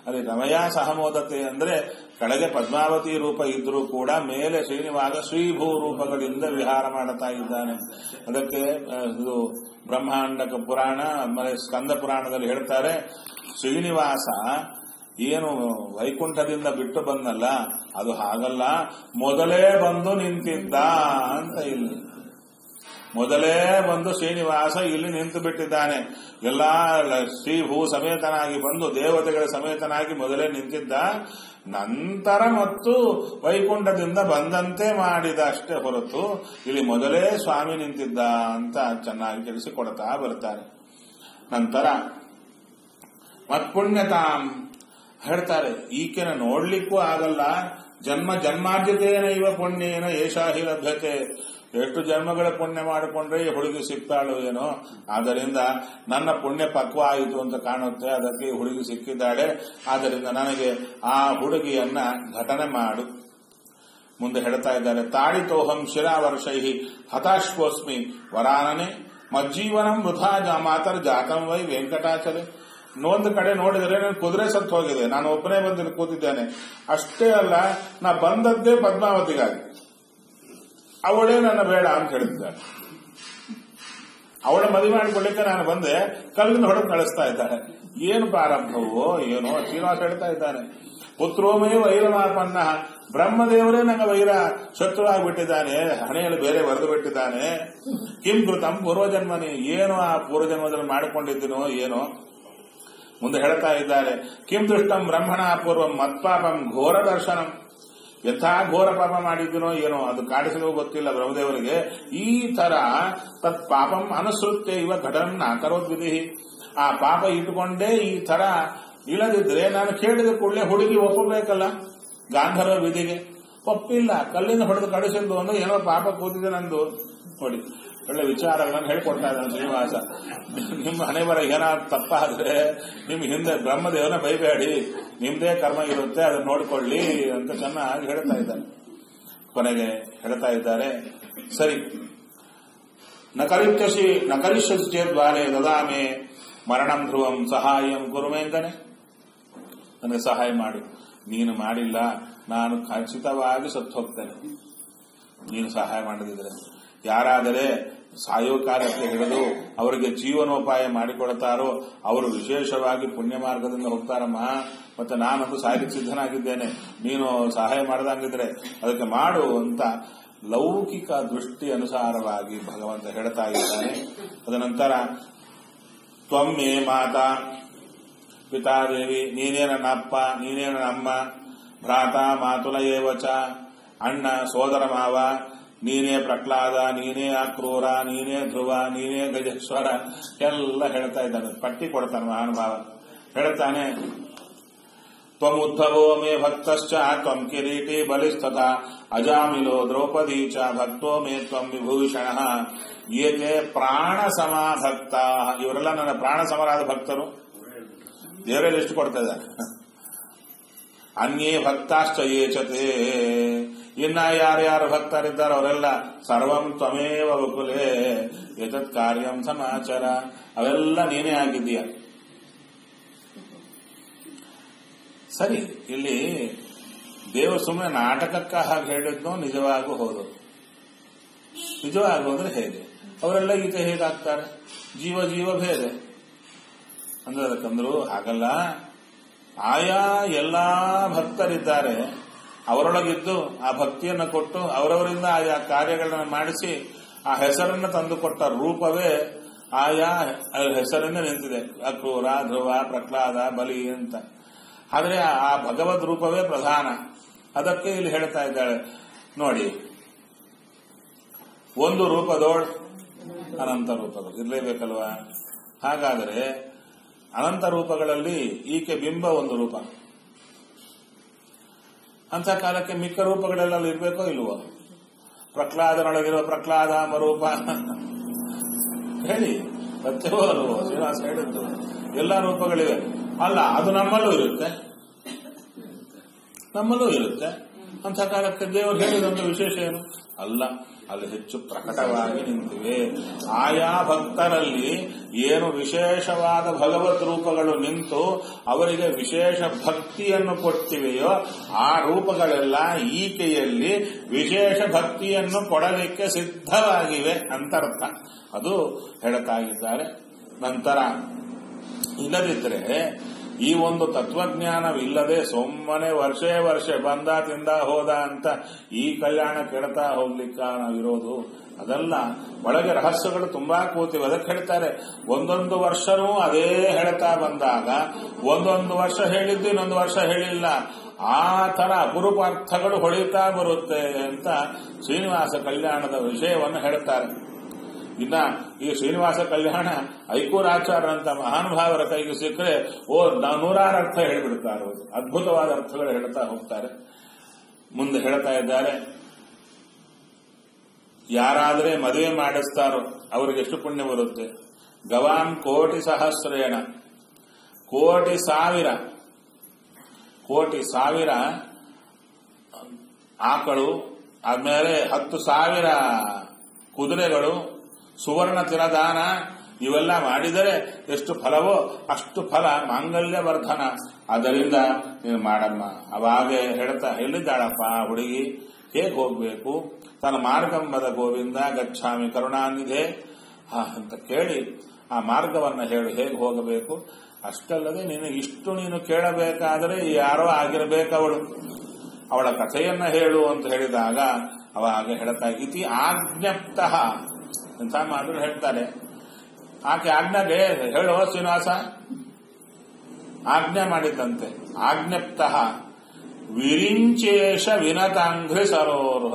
ಅದೇ ರಮಯಾ ಸಹಮೋದತೆ ಅಂದ್ರೆ ಕೆಳಗೆ ಪದ್ಮಾವತಿ ರೂಪ ಇದ್ರೂ ಕೂಡ ಮೇಲೆ ಶ್ರೀನಿವಾಸ ಶ್ರೀಭೂ ರೂಪಗಳಿಂದ ವಿಹಾರ ಮಾಡುತ್ತಾ ಇದ್ದಾನೆ. ಅದಕ್ಕೆ ಇದು ಬ್ರಹ್ಮಾಂಡಕ ಪುರಾಣ, ಆಮೇಲೆ ಸ್ಕಂದ ಪುರಾಣದಲ್ಲಿ ಹೇಳ್ತಾರೆ, ಶ್ರೀನಿವಾಸ ಏನು ವೈಕುಂಠದಿಂದ ಬಿಟ್ಟು ಬಂದಲ್ಲ, ಅದು ಹಾಗಲ್ಲ, ಮೊದಲೇ ಬಂದು ನಿಂತಿದ್ದ ಅಂತ ಇಲ್ಲಿ. ಮೊದಲೇ ಬಂದು ಶ್ರೀನಿವಾಸ ಇಲ್ಲಿ ನಿಂತು ಬಿಟ್ಟಿದ್ದಾನೆ. ಎಲ್ಲ ಶ್ರೀ ಭೂ ಸಮೇತನಾಗಿ ಬಂದು ದೇವತೆಗಳ ಸಮೇತನಾಗಿ ಮೊದಲೇ ನಿಂತಿದ್ದ. ನಂತರ ಮತ್ತು ವೈಕುಂಠದಿಂದ ಬಂದಂತೆ ಮಾಡಿದ ಅಷ್ಟೇ ಹೊರತು ಇಲ್ಲಿ ಮೊದಲೇ ಸ್ವಾಮಿ ನಿಂತಿದ್ದ ಅಂತ ಚೆನ್ನಾಗಿ ತಿಳಿಸಿಕೊಡ್ತಾ ಬರ್ತಾರೆ. ನಂತರ ಮತ್ಪುಣ್ಯತಾಂ ಹೇಳ್ತಾರೆ, ಈಕೆನ ನೋಡ್ಲಿಕ್ಕೂ ಆಗಲ್ಲ. ಜನ್ಮ ಜನ್ಮಾರ್ಜಿತೇನ ಇವ ಪುಣ್ಯೇನ ಏಷಾಹಿ ಲಭ್ಯತೆ. ಎಷ್ಟು ಜನ್ಮಗಳ ಪುಣ್ಯ ಮಾಡಿಕೊಂಡ್ರೆ ಈ ಹುಡುಗಿ ಸಿಗ್ತಾಳು ಏನೋ. ಆದ್ದರಿಂದ ನನ್ನ ಪುಣ್ಯ ಪಕ್ವ ಆಯಿತು ಅಂತ ಕಾಣುತ್ತೆ. ಅದಕ್ಕೆ ಈ ಹುಡುಗಿ ಸಿಕ್ಕಿದ್ದಾಳೆ. ಆದ್ದರಿಂದ ನನಗೆ ಆ ಹುಡುಗಿಯನ್ನ ಘಟನೆ ಮಾಡು. ಮುಂದೆ ಹೇಳ್ತಾ ಇದ್ದಾರೆ ತಾಡಿತೋಹಂ ಶಿರಾವರ್ಷೈ ಹತಾಶ್ಕೋಸ್ಮಿ ವರಾನನೆ ಮಜ್ಜೀವನಂ ವೃಥಾ ಮಾತರ್ ಜಾತಂ ವೈ ವೆಂಕಟಾಚಲೆ. ಇನ್ನೊಂದು ಕಡೆ ನೋಡಿದರೆ ನಾನು ಕುದುರೆ ಸತ್ತು ಹೋಗಿದೆ. ನಾನು ಒಬ್ಬನೇ ಬಂದು ಕೂತಿದ್ದೇನೆ. ಅಷ್ಟೇ ಅಲ್ಲ, ನಾ ಬಂದದ್ದೇ ಪದ್ಮಾವತಿಗಾಗಿ. ಅವಳೇ ನನ್ನ ಬೇಡ ಅಂತ ಹೇಳಿದ್ದಾಳೆ. ಅವಳ ಮದುವೆ ಮಾಡಿಕೊಳ್ಳಿಕ್ಕೆ ನಾನು ಬಂದೆ ಕಲ್ಲಿನ ಹೊಡೆದು ಕಳಿಸ್ತಾ ಇದ್ದಾಳೆ ಏನು ಪ್ರಾರಂಭವೋ, ಏನೋ ಶ್ರೀನಿವಾಸ ಹೇಳ್ತಾ ಇದ್ದಾನೆ. ಪುತ್ರೋಮೇ ವೈರಮಾಪನ್ನ ಬ್ರಹ್ಮದೇವರೇ ನನ್ನ ವೈರ ಶತ್ರುವಾಗಿಬಿಟ್ಟಿದ್ದಾನೆ ಹಣೆಯಲ್ಲಿ ಬೇರೆ ಬರೆದು ಬಿಟ್ಟಿದ್ದಾನೆ. ಕಿಂ ಕೃತಂ ಪೂರ್ವಜನ್ಮನಿ, ಏನು ಆ ಪೂರ್ವಜನ್ಮದಲ್ಲಿ ಮಾಡಿಕೊಂಡಿದ್ದೀನೋ, ಏನೋ. ಮುಂದೆ ಹೇಳ್ತಾ ಇದ್ದಾರೆ ಕಿಂ ದೃಷ್ಟಂ ಬ್ರಹ್ಮಣ ಪೂರ್ವಂ ಮತ್ಪಾಪಂ ಘೋರ ದರ್ಶನಂ ಯಥಾ ಘೋರ ಪಾಪ ಮಾಡಿದ್ದೀನೋ ಏನೋ, ಅದು ಕಾಡಿಸಲು ಗೊತ್ತಿಲ್ಲ ಬ್ರಹ್ಮದೇವರಿಗೆ. ಈ ತರ ತತ್ ಪಾಪಂ ಅನುಸೃತ್ಯ ಇವ ಘಟನ ಕರೋದ್ವಿಧಿ ಆ ಪಾಪ ಇಟ್ಟುಕೊಂಡೇ ಈ ತರ ಇಲ್ಲದಿದ್ರೆ ನಾನು ಕೇಳಿದ ಕೂಡಲೇ ಹುಡುಗಿ ಒಪ್ಪಬೇಕಲ್ಲ ಗಾಂಧರ್ವ ವಿಧಿಗೆ. ಒಪ್ಪಿಲ್ಲ, ಕಲ್ಲಿಂದ ಹೊಡೆದು ಕಡಿಸಿದ್ದು ಅಂದ್ರೆ ಏನೋ ಪಾಪ ಕೂತಿದೆ ನಂದು. ನೋಡಿ ಒಳ್ಳೆ ವಿಚಾರಗಳನ್ನು ಹೇಳ್ಕೊಡ್ತಾ ಇದ್ದಾನೆ ಶ್ರೀನಿವಾಸ. ನಿಮ್ಮ ಹಣೆ ಬರ ಏನಾದ್ರು ತಪ್ಪಾದ್ರೆ ನಿಮ್ ಹಿಂದೆ ಬ್ರಹ್ಮದೇವನ ಬೈಬೇಡಿ. ನಿಮ್ದೇ ಕರ್ಮ ಇರುತ್ತೆ, ಅದನ್ನ ನೋಡ್ಕೊಳ್ಳಿ ಅಂತ ಚೆನ್ನಾಗಿ ಹೇಳ್ತಾ ಇದ್ದಾನೆ. ಕೊನೆಗೆ ಹೇಳ್ತಾ ಇದ್ದಾರೆ, ಸರಿ. ನಕರಿತ್ಯಸಿ ನಕರಿಷ್ಯಸಿ ಚೇದ್ವಾರೆ ದದಾಮೆ ಮರಣಂ ಧ್ರುವಂ ಸಹಾಯಂ ಕುರುಮೆ ಅಂತಾನೆ ನನಗೆ ಸಹಾಯ ಮಾಡು. ನೀನು ಮಾಡಿಲ್ಲ, ನಾನು ಖಚಿತವಾಗಿ ಸತ್ತು ಹೋಗ್ತೇನೆ ನೀನು ಸಹಾಯ ಮಾಡದಿದ್ರೆ. ಯಾರಾದರೆ ಸಾಯೋ ಕಾಲಕ್ಕೆ ಹಿಡಿದು ಅವರಿಗೆ ಜೀವನೋಪಾಯ ಮಾಡಿಕೊಡುತ್ತಾರೋ ಅವರು ವಿಶೇಷವಾಗಿ ಪುಣ್ಯ ಮಾರ್ಗದಿಂದ ಹೋಗ್ತಾರಮ್ಮ. ಮತ್ತೆ ನಾನಂತೂ ಸಾಯಕ್ಕೆ ಸಿದ್ಧನಾಗಿದ್ದೇನೆ. ನೀನು ಸಹಾಯ ಮಾಡದಂಗಿದ್ರೆ ಅದಕ್ಕೆ ಮಾಡು ಅಂತ ಲೌಕಿಕ ದೃಷ್ಟಿ ಅನುಸಾರವಾಗಿ ಭಗವಂತ ಹೇಳ್ತಾ ಇದ್ದಾನೆ. ತದನಂತರ, ತ್ವಮ್ಮೆ ಮಾತಾ, ಪಿತಾದೇವಿ ನೀನೇ ನನ್ನ ಅಪ್ಪ ನೀನೇ ನನ್ನ ಅಮ್ಮ, ಭ್ರಾತ ಮಾತುಲ ಏವಚ ಅಣ್ಣ, ಸೋದರ ಮಾವ ನೀನೇ ಪ್ರಹ್ಲಾದ, ನೀನೇ ಅಕ್ರೂರ ನೀನೇ ಧ್ರುವ, ನೀನೇ ಗಜೇಶ್ವರ ಎಲ್ಲ ಹೇಳ್ತಾ ಇದ್ದಾನೆ. ಪಟ್ಟಿ ಕೊಡ್ತಾನೆ ಮಹಾನುಭಾವ. ಹೇಳ್ತಾನೆ ತ್ವಮುದ್ಧವೋ ಮೇ ಭಕ್ತಶ್ಚ, ತ್ವಂ ಕಿರೀಟಿ ಬಲಿಸ್ತಥ ಅಜಾಮಿಲೋ ದ್ರೌಪದಿ ಚ, ಭಕ್ತೋ ಮೇ ತ್ವಂ ವಿಭೂಷಣ, ಏಕೆ ಪ್ರಾಣ ಸಮಾಭಕ್ತ ಇವರೆಲ್ಲ ನನ್ನ ಪ್ರಾಣ ಸಮರಾದ ಭಕ್ತರು. ದೇವರಲ್ಲಿ ಎಷ್ಟು ಕೊಡ್ತಾ ಇದ್ದಾರೆ ಅನ್ಯೇ ಭಕ್ತಾಶ್ಚ ಏಚತೆ ಇನ್ನ ಯಾರ್ಯಾರು ಭಕ್ತರಿದ್ದಾರೋ ಅವರೆಲ್ಲ ಸರ್ವಂ ತ್ವಮೇವ ವಕುಲೇ ಎತತ್ ಕಾರ್ಯಂ ಸಮಾಚಾರ. ಅವೆಲ್ಲ ನೀನೇ ಆಗಿದ್ದೀಯ. ಸರಿ, ಇಲ್ಲಿ ದೇವರು ಸುಮ್ಮನೆ ನಾಟಕಕ್ಕ ಹಾಗೆ ಹೇಳಿದ್ನೋ ನಿಜವಾಗೂ ಹೌದು. ನಿಜವಾಗೂ ಅಂದ್ರೆ ಹೇಗೆ? ಅವರೆಲ್ಲ ಈತ ಹೇಗಾಗ್ತಾರೆ? ಜೀವ ಜೀವ ಬೇರೆ ಅಂದ್ರೆ ಅದಕ್ಕಂದ್ರು ಹಾಗಲ್ಲ. ಆಯಾ ಎಲ್ಲಾ ಭಕ್ತರಿದ್ದಾರೆ. ಅವರೊಳಗಿದ್ದು ಆ ಭಕ್ತಿಯನ್ನು ಕೊಟ್ಟು ಅವರವರಿಂದ ಆಯಾ ಕಾರ್ಯಗಳನ್ನು ಮಾಡಿಸಿ ಆ ಹೆಸರನ್ನು ತಂದುಕೊಟ್ಟ ರೂಪವೇ ಆಯಾ ಹೆಸರಿಂದ ನಿಂತಿದೆ. ಅಕ್ರೂರ, ಧ್ರುವ, ಪ್ರಹ್ಲಾದ, ಬಲಿ ಅಂತ. ಆದರೆ ಆ ಭಗವದ್ ರೂಪವೇ ಪ್ರಧಾನ. ಅದಕ್ಕೆ ಇಲ್ಲಿ ಹೇಳ್ತಾ ಇದ್ದಾಳೆ. ನೋಡಿ, ಒಂದು ರೂಪದೋಳ್ ಅನಂತ ರೂಪಗಳು ಇರಲೇಬೇಕಲ್ವಾ? ಹಾಗಾದರೆ ಅನಂತ ರೂಪಗಳಲ್ಲಿ ಈಕೆ ಬಿಂಬ ಒಂದು ರೂಪ. ಅಂತ ಕಾಲಕ್ಕೆ ಮಿಕ್ಕ ರೂಪಗಳೆಲ್ಲ ಇರಬೇಕೋ ಇಲ್ವೋ? ಪ್ರಹ್ಲಾದನೊಳಗಿರುವ ಪ್ರಹ್ಲಾದ ಮರೂಪ ಹೇಳಿ, ಸತ್ಯವೋ ಅಲ್ವೋ? ಶ್ರೀನಿವಾಸ ಹೇಳಿದ್ದು. ಎಲ್ಲ ರೂಪಗಳಿವೆ. ಅಲ್ಲ, ಅದು ನಮ್ಮಲ್ಲೂ ಇರುತ್ತೆ. ನಮ್ಮಲ್ಲೂ ಇರುತ್ತೆ. ಅಂತ ಕಾಲಕ್ಕೆ ದೇವರು ಹೇಳಿದಂತ ವಿಶೇಷ ಏನು ಅಲ್ಲ, ಅಲ್ಲಿ ಹೆಚ್ಚು ಪ್ರಕಟವಾಗಿ ನಿಂತಿವೆ. ಆಯಾ ಭಕ್ತರಲ್ಲಿ ಏನು ವಿಶೇಷವಾದ ಭಗವತ್ ರೂಪಗಳು ನಿಂತು ಅವರಿಗೆ ವಿಶೇಷ ಭಕ್ತಿಯನ್ನು ಕೊಡ್ತಿವೆಯೋ, ಆ ರೂಪಗಳೆಲ್ಲ ಈಕೆಯಲ್ಲಿ ವಿಶೇಷ ಭಕ್ತಿಯನ್ನು ಕೊಡಲಿಕ್ಕೆ ಸಿದ್ಧವಾಗಿವೆ ಅಂತರ್ಥ. ಅದು ಹೇಳ್ತಾ ನಂತರ, ಇಲ್ಲದಿದ್ರೆ ಈ ಒಂದು ತತ್ವಜ್ಞಾನವಿಲ್ಲದೆ ಸುಮ್ಮನೆ ವರ್ಷೇ ವರ್ಷ ಬಂದ, ತಿಂದ, ಹೋದ ಅಂತ ಈ ಕಲ್ಯಾಣ ಕೆಡ್ತಾ ಹೋಗ್ಲಿಕ್ಕ ನಾವಿರೋದು? ಅದಲ್ಲ, ಒಳಗೆ ರಹಸ್ಯಗಳು ತುಂಬಾ ಕೂತಿವೆ. ಅದಕ್ಕೆ ಹೇಳ್ತಾರೆ, ಒಂದೊಂದು ವರ್ಷನೂ ಅದೇ ಹೇಳ್ತಾ ಬಂದಾಗ, ಒಂದೊಂದು ವರ್ಷ ಹೇಳಿದ್ದು ಇನ್ನೊಂದು ವರ್ಷ ಹೇಳಿಲ್ಲ. ಆ ತರ ಅಪರೂಪಾರ್ಥಗಳು ಹೊಳಿತಾ ಬರುತ್ತೆ ಅಂತ ಶ್ರೀನಿವಾಸ ಕಲ್ಯಾಣದ ವಿಷಯವನ್ನು ಹೇಳ್ತಾರೆ. ಇನ್ನ ಈ ಶ್ರೀನಿವಾಸ ಕಲ್ಯಾಣ ಐಕೋರಾಚಾರ ಅಂತ ಮಹಾನುಭಾವರ ಕೈಗೆ ಸಿಕ್ಕರೆ, ಓ ನೂರಾರು ಅರ್ಥ ಹೇಳಿಬಿಡ್ತಾರೆ ಅದ್ಭುತವಾದ ಅರ್ಥಗಳು ಹೇಳ್ತಾ ಹೋಗ್ತಾರೆ. ಮುಂದೆ ಹೇಳ್ತಾ ಇದ್ದಾರೆ, ಯಾರಾದರೆ ಮದುವೆ ಮಾಡಿಸ್ತಾರೋ, ಅವ್ರಿಗೆ ಎಷ್ಟು ಪುಣ್ಯ ಬರುತ್ತೆ? ಗವಾನ್ ಕೋಟಿ ಸಹಸ್ರೇಣ. ಕೋಟಿ ಸಾವಿರ. ಕೋಟಿ ಸಾವಿರ ಆಕಳು, ಆದ್ಮೇಲೆ ಹತ್ತು ಸಾವಿರ ಕುದುರೆಗಳು ಸುವರ್ಣ ತಿರದಾನ ಇವೆಲ್ಲ ಮಾಡಿದರೆ ಎಷ್ಟು ಫಲವೋ ಅಷ್ಟು ಫಲ ಮಾಂಗಲ್ಯ ವರ್ಧನ ಅದರಿಂದ ನೀನು ಮಾಡಮ್ಮ. ಅವಾಗ ಹೇಳ್ತಾ ಹೇಳಿದ್ದಾಳಪ್ಪ ಹುಡುಗಿ. ಹೇಗೆ ಹೋಗ್ಬೇಕು? ತನ್ನ ಮಾರ್ಗಂಬದ ಗೋವಿಂದ ಗಚ್ಚಾಮಿ ಕರುಣಾನಿಧೆ. ಆ ಅಂತ ಕೇಳಿ ಆ ಮಾರ್ಗವನ್ನ ಹೇಳು. ಹೇಗೆ ಹೋಗಬೇಕು? ಅಷ್ಟಲ್ಲದೆ ನೀನು ಇಷ್ಟು ನೀನು ಕೇಳಬೇಕಾದರೆ ಯಾರೋ ಆಗಿರಬೇಕವಳು. ಅವಳ ಕಥೆಯನ್ನ ಹೇಳು ಅಂತ ಹೇಳಿದಾಗ ಅವಾಗ ಹೇಳ್ತಾ ಇತಿ ಆಜ್ಞಪ್ತ. ಅಂತ ಮಾಡಿದ್ರು ಹೇಳ್ತಾರೆ. ಆಕೆ ಆಜ್ಞೆ ಬೇ ಹೇಳೋ ಶ್ರೀನಿವಾಸ? ಆಜ್ಞೆ ಮಾಡಿದ್ದಂತೆ ಆಜ್ಞಪ್ತ ವಿರಿಂಚೇಶ ವಿನತಾಂಘ್ರಿ ಸರೋರ್ಹ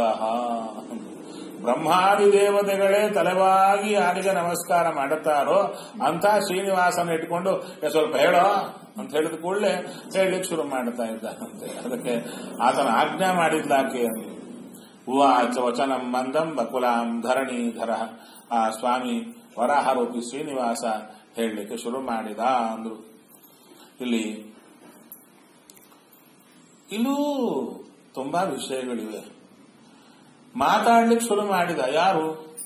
ಬ್ರಹ್ಮಾದಿ ದೇವತೆಗಳೇ ತಲೆವಾಗಿ ಯಾರಿಗೆ ನಮಸ್ಕಾರ ಮಾಡುತ್ತಾರೋ ಅಂತ ಶ್ರೀನಿವಾಸನ ಇಟ್ಕೊಂಡು "ಏ, ಸ್ವಲ್ಪ ಹೇಳೋ ಅಂತ ಹೇಳಿದ ಕೂಡಲೇ ಹೇಳಲಿಕ್ಕೆ ಶುರು ಮಾಡ್ತಾ ಇದ್ದ. ಅದಕ್ಕೆ ಆತನ ಆಜ್ಞೆ ಮಾಡಿದ್ದಾಕೆ ಅಂದ್ರು ಉವಾಚ ವಚನಂ ಮಂದಂ ಬಕುಲಾಂ ಧರಣೀಧರ ಆ ಸ್ವಾಮಿ ವರಾಹರೂಪಿ ಶ್ರೀನಿವಾಸ ಹೇಳಲಿಕ್ಕೆ ಶುರು ಮಾಡಿದ ಅಂದ್ರು। ಇಲ್ಲಿ ಇಲ್ಲೂ ತುಂಬಾ ವಿಷಯಗಳಿವೆ। ಮಾತಾಡ್ಲಿಕ್ಕೆ ಶುರು ಮಾಡಿದ ಯಾರು?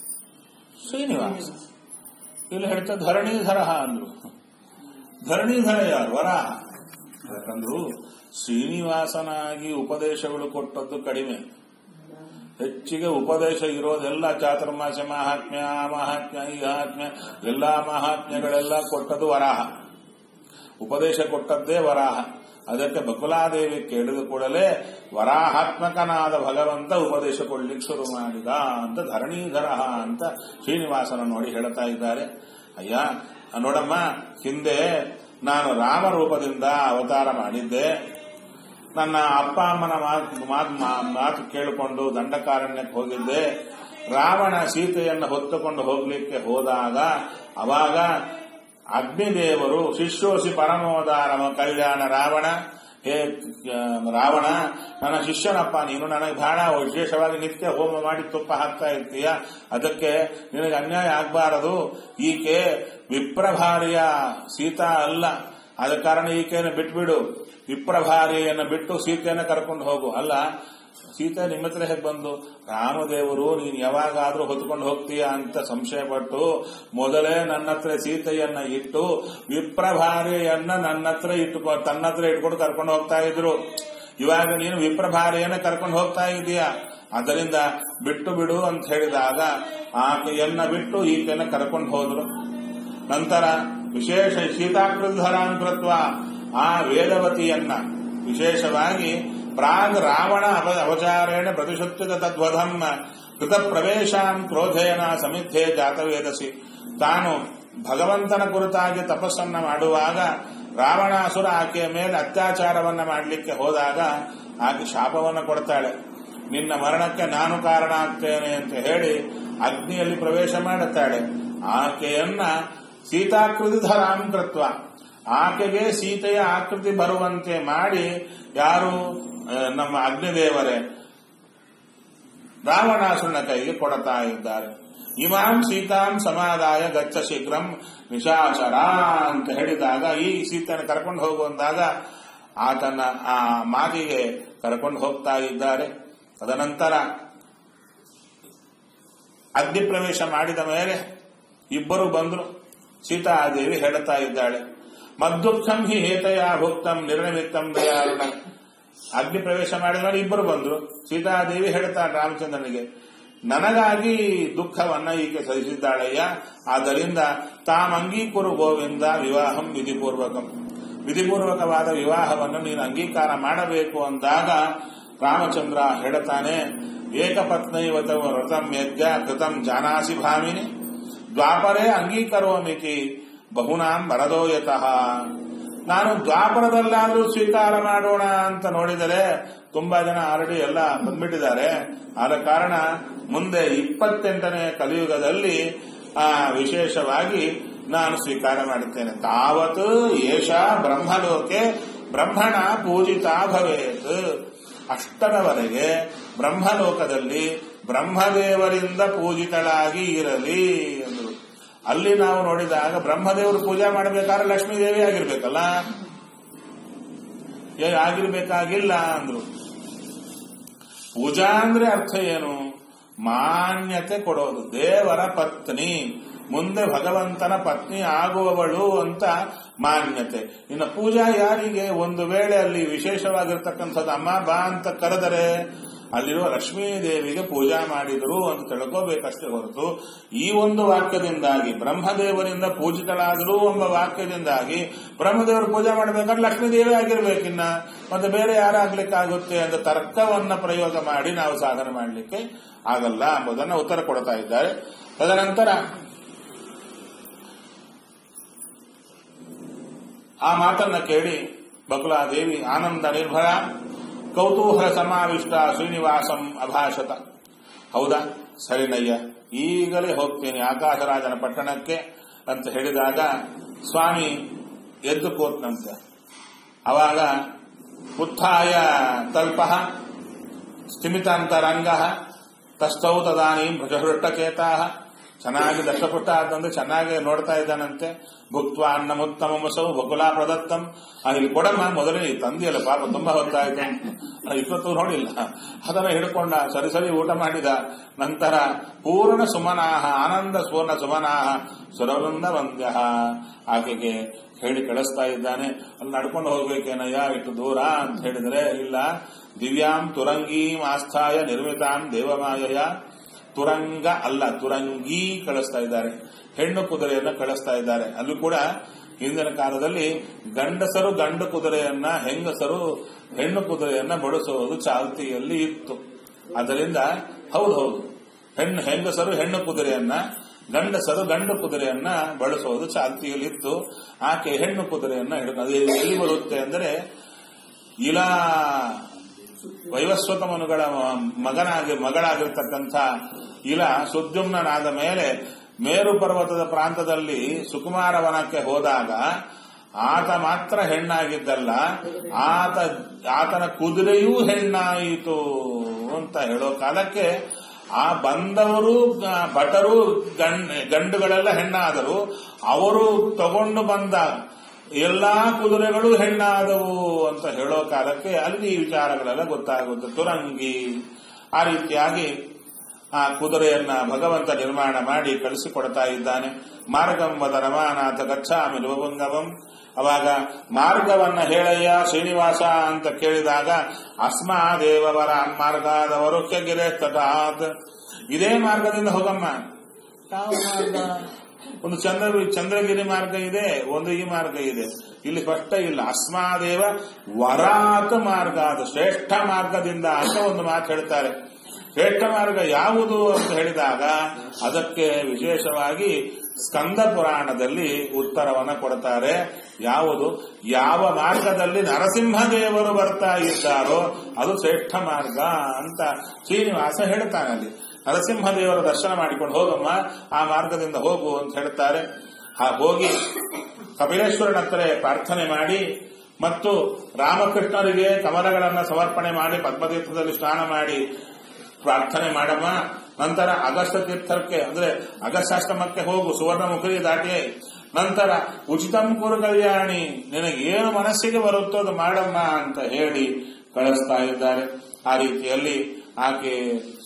ಶ್ರೀನಿವಾಸ। ಇಲ್ಲಿ ಹೇಳ್ತಾ ಧರಣೀಧರ ಅಂದ್ರು। ಧರಣೀಧರ ಯಾರು? ವರಾಹ। ಯಾಕಂದ್ರು ಶ್ರೀನಿವಾಸನಾಗಿ ಉಪದೇಶಗಳು ಕೊಟ್ಟದ್ದು ಕಡಿಮೆ। ಹೆಚ್ಚಿಗೆ ಉಪದೇಶ ಇರೋದೆಲ್ಲ ಚಾತುರ್ಮಾಸ ಮಹಾತ್ಮ್ಯ ಮಹಾತ್ಮ್ಯ ಈ ಮಹಾತ್ಮ್ಯ ಎಲ್ಲಾ ಮಹಾತ್ಮ್ಯಗಳೆಲ್ಲ ಕೊಟ್ಟದ್ದು ವರಾಹ. ಉಪದೇಶ ಕೊಟ್ಟದ್ದೇ ವರಾಹ. ಅದಕ್ಕೆ ಬಕುಲಾದೇವಿ ಕೇಳಿದ ಕೂಡಲೇ ವರಾಹಾತ್ಮಕನಾದ ಭಗವಂತ ಉಪದೇಶ ಕೊಡ್ಲಿಕ್ಕೆ ಶುರು ಮಾಡಿದ ಅಂತ ಧರಣೀಧರ ಅಂತ ಶ್ರೀನಿವಾಸನ ನೋಡಿ ಹೇಳ್ತಾ ಇದ್ದಾರೆ. ಅಯ್ಯ, ನೋಡಮ್ಮ, ಹಿಂದೆ ನಾನು ರಾಮ ರೂಪದಿಂದ ಅವತಾರ ಮಾಡಿದ್ದೆ. ನನ್ನ ಅಪ್ಪ ಅಮ್ಮನ ಮಾತು ಮಾತು ಕೇಳಿಕೊಂಡು ದಂಡಕಾರಣ್ಯಕ್ಕೆ ಹೋಗಿದ್ದೆ. ರಾವಣ ಸೀತೆಯನ್ನು ಹೊತ್ತುಕೊಂಡು ಹೋಗ್ಲಿಕ್ಕೆ ಹೋದಾಗ ಅವಾಗ ಅಗ್ನಿದೇವರು ಶಿಷ್ಯೋಸಿ ಪರಮೋದಾರಮ ಕಲ್ಯಾಣ ರಾವಣ, ಹೇ ರಾವಣ, ನನ್ನ ಶಿಷ್ಯನಪ್ಪ, ನೀನು ನನಗೆ ಬಹಳ ವಿಶೇಷವಾಗಿ ನಿತ್ಯ ಹೋಮ ಮಾಡಿ ತುಪ್ಪ ಹಾಕ್ತಾ ಇರ್ತೀಯ. ಅದಕ್ಕೆ ನಿನಗೆ ಅನ್ಯಾಯ ಆಗಬಾರದು. ಈಕೆ ವಿಪ್ರಭಾರಿಯ ಸೀತಾ ಅಲ್ಲ. ಆದ ಕಾರಣ ಈಕೆಯನ್ನು ಬಿಟ್ಬಿಡು. ವಿಪ್ರಭಾರಿಯನ್ನು ಬಿಟ್ಟು ಸೀತೆಯನ್ನು ಕರ್ಕೊಂಡು ಹೋಗು. ಅಲ್ಲ, ಸೀತೆ ನಿಮ್ಮ ಹತ್ರ ಹೇಗೆ ಬಂದು, ರಾಮದೇವರು, ನೀನು ಯಾವಾಗಾದ್ರೂ ಹೊತ್ಕೊಂಡು ಹೋಗ್ತೀಯ ಅಂತ ಸಂಶಯ ಪಟ್ಟು ಮೊದಲೇ ನನ್ನ ಹತ್ರ ಸೀತೆಯನ್ನ ಇಟ್ಟು, ವಿಪ್ರಭಾರಿಯನ್ನ ನನ್ನ ಹತ್ರ ಇಟ್ಟು ತನ್ನ ಹತ್ರ ಇಟ್ಕೊಂಡು ಕರ್ಕೊಂಡು ಹೋಗ್ತಾ ಇದ್ರು. ಇವಾಗ ನೀನು ವಿಪ್ರಭಾರಿಯನ್ನ ಕರ್ಕೊಂಡು ಹೋಗ್ತಾ ಇದೀಯ? ಅದರಿಂದ ಬಿಟ್ಟು ಬಿಡು ಅಂತ ಹೇಳಿದಾಗ ಆಕೆಯನ್ನ ಬಿಟ್ಟು ಈಕೆಯನ್ನ ಕರ್ಕೊಂಡು ಹೋದ್ರು. ನಂತರ ವಿಶೇಷ ಸೀತಾಕೃಧರಾಂಕೃತ್ವ ಆ ವೇದವತಿಯನ್ನ. ವಿಶೇಷವಾಗಿ ಪ್ರಾಗ್ ರಾವಣ ಅವಚಾರೇಣ ಪ್ರತಿಶುದ್ಧಿತ ತದ್ವಧಂ ಕೃತ ಪ್ರವೇಶಾನ್ ಕ್ರೋಧೇನ ಸಮಿಥ್ಯೆ ಜಾತವೇದಸಿ. ತಾನು ಭಗವಂತನ ಕುರಿತಾಗಿ ತಪಸ್ಸನ್ನ ಮಾಡುವಾಗ ರಾವಣಾಸುರ ಆಕೆಯ ಮೇಲೆ ಅತ್ಯಾಚಾರವನ್ನ ಮಾಡಲಿಕ್ಕೆ ಹೋದಾಗ ಆಕೆ ಶಾಪವನ್ನ ಕೊಡ್ತಾಳೆ. ನಿನ್ನ ಮರಣಕ್ಕೆ ನಾನು ಕಾರಣ ಆಗ್ತೇನೆ ಅಂತ ಹೇಳಿ ಅಗ್ನಿಯಲ್ಲಿ ಪ್ರವೇಶ ಮಾಡುತ್ತಾಳೆ. ಆಕೆಯನ್ನ ಸೀತಾಕೃತಿ ಧರಾಂಕೃತ್ವ ಆಕೆಗೆ ಸೀತೆಯ ಆಕೃತಿ ಬರುವಂತೆ ಮಾಡಿ ಯಾರು ನಮ್ಮ ಅಗ್ನಿದೇವರೇ ರಾವಣಾಸುರನ ಕೈಗೆ ಕೊಡತಾ ಇದ್ದಾರೆ. ಇಮಾಂ ಸೀತಾಂ ಸಮಾದಾಯ ಗಚ್ಚ ಶೀಘ್ರಂ ನಿಶಾಚರ ಅಂತ ಹೇಳಿದಾಗ, ಈ ಸೀತೆಯನ್ನು ಕರ್ಕೊಂಡು ಹೋಗುವಂತಾಗ ಆತನ ಆ ಮಾತಿಗೆ ಕರ್ಕೊಂಡು ಹೋಗ್ತಾ ಇದ್ದಾರೆ. ತದನಂತರ ಅಗ್ನಿ ಪ್ರವೇಶ ಮಾಡಿದ ಮೇಲೆ ಇಬ್ಬರು ಬಂದ್ರು. ಸೀತಾದೇವಿ ಹೇಳುತ್ತಾ ಇದ್ದಾಳೆ. ಮದ್ದುಃಖಂ ಹಿ ಹೇತಯ ಭುಕ್ತಂ ನಿರ್ಣಮಿತ್ತಂ ದಯಾರುಣ. ಅಗ್ನಿ ಪ್ರವೇಶ ಮಾಡಿದ ಇಬ್ಬರು ಬಂದ್ರು. ಸೀತಾದೇವಿ ಹೇಳ್ತಾಳೆ ರಾಮಚಂದ್ರನಿಗೆ, ನನಗಾಗಿ ದುಃಖವನ್ನ ಈಕೆ ಸಹಿಸಿದ್ದಾಳಯ್ಯ. ಆದ್ದರಿಂದ ತಾಮಂಗೀಕುರು ಗೋವಿಂದ ವಿವಾಹಂ ವಿಧಿಪೂರ್ವಕಂ. ವಿಧಿಪೂರ್ವಕವಾದ ವಿವಾಹವನ್ನು ನೀನು ಅಂಗೀಕಾರ ಮಾಡಬೇಕು ಅಂದಾಗ ರಾಮಚಂದ್ರ ಹೇಳುತ್ತಾನೆ ಏಕಪತ್ನೈವತ ವ್ರತಂ ಯಜ್ಞ ಕೃತಂ ಜಾನಾಸಿ ಭಾಮಿನಿ. ದ್ವಾಪರೇ ಅಂಗೀಕರೋಮಿತಿ ಬಹುನಾಂ ವರದೋಯತಃ. ನಾನು ದ್ವಾಪರದಲ್ಲಾದರೂ ಸ್ವೀಕಾರ ಮಾಡೋಣ ಅಂತ ನೋಡಿದರೆ ತುಂಬಾ ಜನ ಆಲ್ರೆಡಿ ಎಲ್ಲ ಬಂದ್ಬಿಟ್ಟಿದ್ದಾರೆ. ಆದ ಕಾರಣ ಮುಂದೆ ಇಪ್ಪತ್ತೆಂಟನೇ ಕಲಿಯುಗದಲ್ಲಿ, ಆ, ವಿಶೇಷವಾಗಿ ನಾನು ಸ್ವೀಕಾರ ಮಾಡುತ್ತೇನೆ. ತಾವತ್ ಏಷ ಬ್ರಹ್ಮಲೋಕೆ ಬ್ರಹ್ಮಣ ಪೂಜಿತ ಭವೇತ್. ಅಷ್ಟರವರೆಗೆ ಬ್ರಹ್ಮಲೋಕದಲ್ಲಿ ಬ್ರಹ್ಮದೇವರಿಂದ ಪೂಜಿತಳಾಗಿ ಇರಲಿ. ಅಲ್ಲಿ ನಾವು ನೋಡಿದಾಗ ಬ್ರಹ್ಮದೇವರು ಪೂಜೆ ಮಾಡಬೇಕಾದ್ರೆ ಲಕ್ಷ್ಮೀ ದೇವಿ ಆಗಿರ್ಬೇಕಲ್ಲ ಆಗಿರ್ಬೇಕಾಗಿಲ್ಲ ಅಂದ್ರು. ಪೂಜಾ ಅಂದ್ರೆ ಅರ್ಥ ಏನು? ಮಾನ್ಯತೆ ಕೊಡೋದು. ದೇವರ ಪತ್ನಿ, ಮುಂದೆ ಭಗವಂತನ ಪತ್ನಿ ಆಗುವವಳು ಅಂತ ಮಾನ್ಯತೆ. ಇನ್ನು ಪೂಜಾ ಯಾರಿಗೆ? ಒಂದು ವೇಳೆ ಅಲ್ಲಿ ವಿಶೇಷವಾಗಿರ್ತಕ್ಕಂಥದ್ದು ಅಮ್ಮ, ಬಾ ಅಂತ ಕರೆದರೆ ಅಲ್ಲಿರುವ ಲಕ್ಷ್ಮೀ ದೇವಿಗೆ ಪೂಜಾ ಮಾಡಿದರು ಅಂತ ತಿಳ್ಕೋಬೇಕಷ್ಟೇ ಹೊರತು ಈ ಒಂದು ವಾಕ್ಯದಿಂದಾಗಿ ಬ್ರಹ್ಮದೇವರಿಂದ ಪೂಜಿತಳಾದರು ಎಂಬ ವಾಕ್ಯದಿಂದಾಗಿ ಬ್ರಹ್ಮದೇವರು ಪೂಜೆ ಮಾಡಬೇಕಾದ್ರೆ ಲಕ್ಷ್ಮೀ ದೇವಿ ಆಗಿರ್ಬೇಕಿನ್ನ ಮತ್ತೆ ಬೇರೆ ಯಾರಾಗ್ಲಿಕ್ಕಾಗುತ್ತೆ ಅಂತ ತರ್ಕವನ್ನ ಪ್ರಯೋಗ ಮಾಡಿ ನಾವು ಸಾಧನೆ ಮಾಡಲಿಕ್ಕೆ ಆಗಲ್ಲ ಎಂಬುದನ್ನು ಉತ್ತರ ಕೊಡ್ತಾ ಇದ್ದಾರೆ. ತದನಂತರ ಆ ಮಾತನ್ನ ಕೇಳಿ ಬಕುಲಾದೇವಿ, ಆನಂದ ನಿರ್ಭರ ಕೌತೂಹಲ ಸಮಾವಿಷ್ಟ ಶ್ರೀನಿವಾಸಂ ಅಭಾಷತ. ಹೌದಾ? ಸರಿನಯ್ಯ ಈಗಲೇ ಹೋಗ್ತೇನೆ. ಆಕಾಶರಾಜನ ಪಟ್ಟಣಕ್ಕೆ ಅಂತ ಹೇಳಿದಾಗ ಸ್ವಾಮಿ ಎದ್ದು ಕೂತ್ನಂತೆ. ಅವಾಗ ಉತ್ಥಾಯ ತಲ್ಪ ಸ್ಥಿಮಿತಾಂತರಂಗ ತಸ್ಥೌ ತದಾನೀಂ ಭೃಜಹೃಷ್ಟಚೇತಾ ಚೆನ್ನಾಗಿ ದಶಪುಟ ಆದಂದ್ರೆ ಚೆನ್ನಾಗಿ ನೋಡ್ತಾ ಇದ್ದಾನಂತೆ. ಭುಕ್ತ ಅನ್ನಮುತ್ತಮ ಮಸವು ಬಕುಲಾ ಪ್ರದತ್ತಂ. ಇಲ್ಲಿ ಕೊಡಮ್ಮ, ಮೊದಲೇ ತಂದಿಯಲ್ಲ ಪಾಪ ತುಂಬಾ ಹೊತ್ತಾಯ್ತು ಇಪ್ಪತ್ತು ನೋಡಿಲ್ಲ. ಅದನ್ನ ಹಿಡ್ಕೊಂಡ, ಸರಿ ಸರಿ, ಊಟ ಮಾಡಿದ. ನಂತರ ಪೂರ್ಣ ಸುಮನಾಹ, ಆನಂದ ಸುವರ್ಣ ಸುಮನಾಹ, ಸುರವೃಂದ ವಂದ್ಯ ಆಕೆಗೆ ಹೇಳಿ ಕಳಿಸ್ತಾ ಇದ್ದಾನೆ. ಅಲ್ಲಿ ನಡ್ಕೊಂಡು ಹೋಗ್ಬೇಕೇನಯ್ಯ ಇಟ್ಟು ದೂರ ಅಂತ ಹೇಳಿದ್ರೆ, ಇಲ್ಲ. ದಿವ್ಯಾಂ ತುರಂಗೀಂ ಆಸ್ಥಾಯ ನಿರ್ಮಿತಾಂ ದೇವಮಾಯಯ. ತುರಂಗ ಅಲ್ಲ, ತುರಂಗಿ ಕಳಿಸ್ತಾ ಇದ್ದಾರೆ. ಹೆಣ್ಣು ಕುದುರೆಯನ್ನು ಕಳಿಸ್ತಾ ಇದ್ದಾರೆ. ಅಲ್ಲೂ ಕೂಡ ಹಿಂದಿನ ಕಾಲದಲ್ಲಿ ಗಂಡಸರು ಗಂಡು ಕುದುರೆಯನ್ನ, ಹೆಂಗಸರು ಹೆಣ್ಣು ಕುದುರೆಯನ್ನ ಬಳಸುವುದು ಚಾಲ್ತಿಯಲ್ಲಿ ಇತ್ತು. ಅದರಿಂದ ಹೌದು ಹೌದು. ಹೆಣ್ಣು, ಹೆಂಗಸರು ಹೆಣ್ಣು ಕುದುರೆಯನ್ನ, ಗಂಡಸರು ಗಂಡು ಕುದುರೆಯನ್ನ ಬಳಸುವುದು ಚಾಲ್ತಿಯಲ್ಲಿ ಇತ್ತು. ಆಕೆ ಹೆಣ್ಣು ಕುದುರೆಯನ್ನ ಹಿಡಿದು, ಅದು ಎಲ್ಲಿ ಬರುತ್ತೆ ಅಂದರೆ ಇಲಾ ವೈವಸ್ವತ ಮನುಗಳ ಮಗನಾಗಿ ಮಗಳಾಗಿರ್ತಕ್ಕಂಥ ಇಲ ಸುದ್ಯುಮ್ನಾದ ಮೇಲೆ ಮೇರು ಪರ್ವತದ ಪ್ರಾಂತದಲ್ಲಿ ಸುಕುಮಾರ ವನಕ್ಕೆ ಹೋದಾಗ ಆತ ಮಾತ್ರ ಹೆಣ್ಣಾಗಿದ್ದಲ್ಲ. ಆತ ಆತನ ಕುದುರೆಯೂ ಹೆಣ್ಣಾಯಿತು ಅಂತ ಹೇಳೋ ಕಾಲಕ್ಕೆ ಆ ಬಂದವರು ಭಟರು ಗಂಡುಗಳೆಲ್ಲ ಹೆಣ್ಣಾದರು. ಅವರು ತಗೊಂಡು ಬಂದ ಎಲ್ಲಾ ಕುದುರೆಗಳು ಹೆಣ್ಣಾದವು ಅಂತ ಹೇಳೋ ಕಾಲಕ್ಕೆ ಅಲ್ಲಿ ಈ ವಿಚಾರಗಳೆಲ್ಲ ಗೊತ್ತಾಗುತ್ತೆ ತುರಂಗಿ, ಆ ರೀತಿಯಾಗಿ ಆ ಕುದುರೆಯನ್ನ ಭಗವಂತ ನಿರ್ಮಾಣ ಮಾಡಿ ಕಳಿಸಿಕೊಡ್ತಾ ಇದ್ದಾನೆ. ಮಾರ್ಗಂಬದ ರಮಾನಾಥ ಗಚ್ಚಾಮಿ ಲೋಭಂಗವಂ ಅವಾಗ ಮಾರ್ಗವನ್ನ ಹೇಳಯ್ಯ ಶ್ರೀನಿವಾಸ ಅಂತ ಕೇಳಿದಾಗ ಅಸ್ಮಾದೇವರ ಮಾರ್ಗದವರು ಕೆಗಿರೆ ತಟಾತ್ ಇದೇ ಮಾರ್ಗದಿಂದ ಹೋಗಮ್ಮ. ಯಾವ ಮಾರ್ಗ ಒಂದು ಚಂದ್ರ ಚಂದ್ರಗಿರಿ ಮಾರ್ಗ ಇದೆ ಒಂದು ಈ ಮಾರ್ಗ ಇದೆ. ಇಲ್ಲಿ ಕಷ್ಟ ಇಲ್ಲ. ಅಸ್ಮಾದೇವ ವರಾತ ಮಾರ್ಗ, ಅದು ಶ್ರೇಷ್ಠ ಮಾರ್ಗದಿಂದ ಅಂತ ಒಂದು ಮಾತು ಹೇಳ್ತಾರೆ. ಶ್ರೇಷ್ಠ ಮಾರ್ಗ ಯಾವುದು ಅಂತ ಹೇಳಿದಾಗ ಅದಕ್ಕೆ ವಿಶೇಷವಾಗಿ ಸ್ಕಂದ ಪುರಾಣದಲ್ಲಿ ಉತ್ತರವನ್ನ ಕೊಡ್ತಾರೆ. ಯಾವುದು? ಯಾವ ಮಾರ್ಗದಲ್ಲಿ ನರಸಿಂಹದೇವರು ಬರ್ತಾ ಇದ್ದಾರೋ ಅದು ಶ್ರೇಷ್ಠ ಮಾರ್ಗ ಅಂತ ಶ್ರೀನಿವಾಸ ಹೇಳ್ತಾನೆ ಅಲ್ಲಿ. ನರಸಿಂಹದೇವರ ದರ್ಶನ ಮಾಡಿಕೊಂಡು ಹೋಗಮ್ಮ, ಆ ಮಾರ್ಗದಿಂದ ಹೋಗು ಅಂತ ಹೇಳ್ತಾರೆ. ಆ ಹೋಗಿ ಕಪಿಲೇಶ್ವರನ ಹತ್ರ ಪ್ರಾರ್ಥನೆ ಮಾಡಿ ಮತ್ತು ರಾಮಕೃಷ್ಣರಿಗೆ ಕಮಲಗಳನ್ನ ಸಮರ್ಪಣೆ ಮಾಡಿ ಪದ್ಮತೀರ್ಥದಲ್ಲಿ ಸ್ನಾನ ಮಾಡಿ ಪ್ರಾರ್ಥನೆ ಮಾಡಮ್ಮ. ನಂತರ ಅಗಸ್ತ ತೀರ್ಥಕ್ಕೆ ಅಂದ್ರೆ ಅಗಸ್ತಾಶ್ರಮಕ್ಕೆ ಹೋಗು ಸುವರ್ಣಮುಖಿ ದಾಟಿ ನಂತರ ಉಚಿತಂ ಕುರು ಕಲ್ಯಾಣಿ ನಿನಗೆ ಏನು ಮನಸ್ಸಿಗೆ ಬರುತ್ತೋ ಅದು ಮಾಡಮ್ಮ ಅಂತ ಹೇಳಿ ಕಳಿಸ್ತಾ ಇದ್ದಾರೆ. ಆ ರೀತಿಯಲ್ಲಿ ಆಕೆ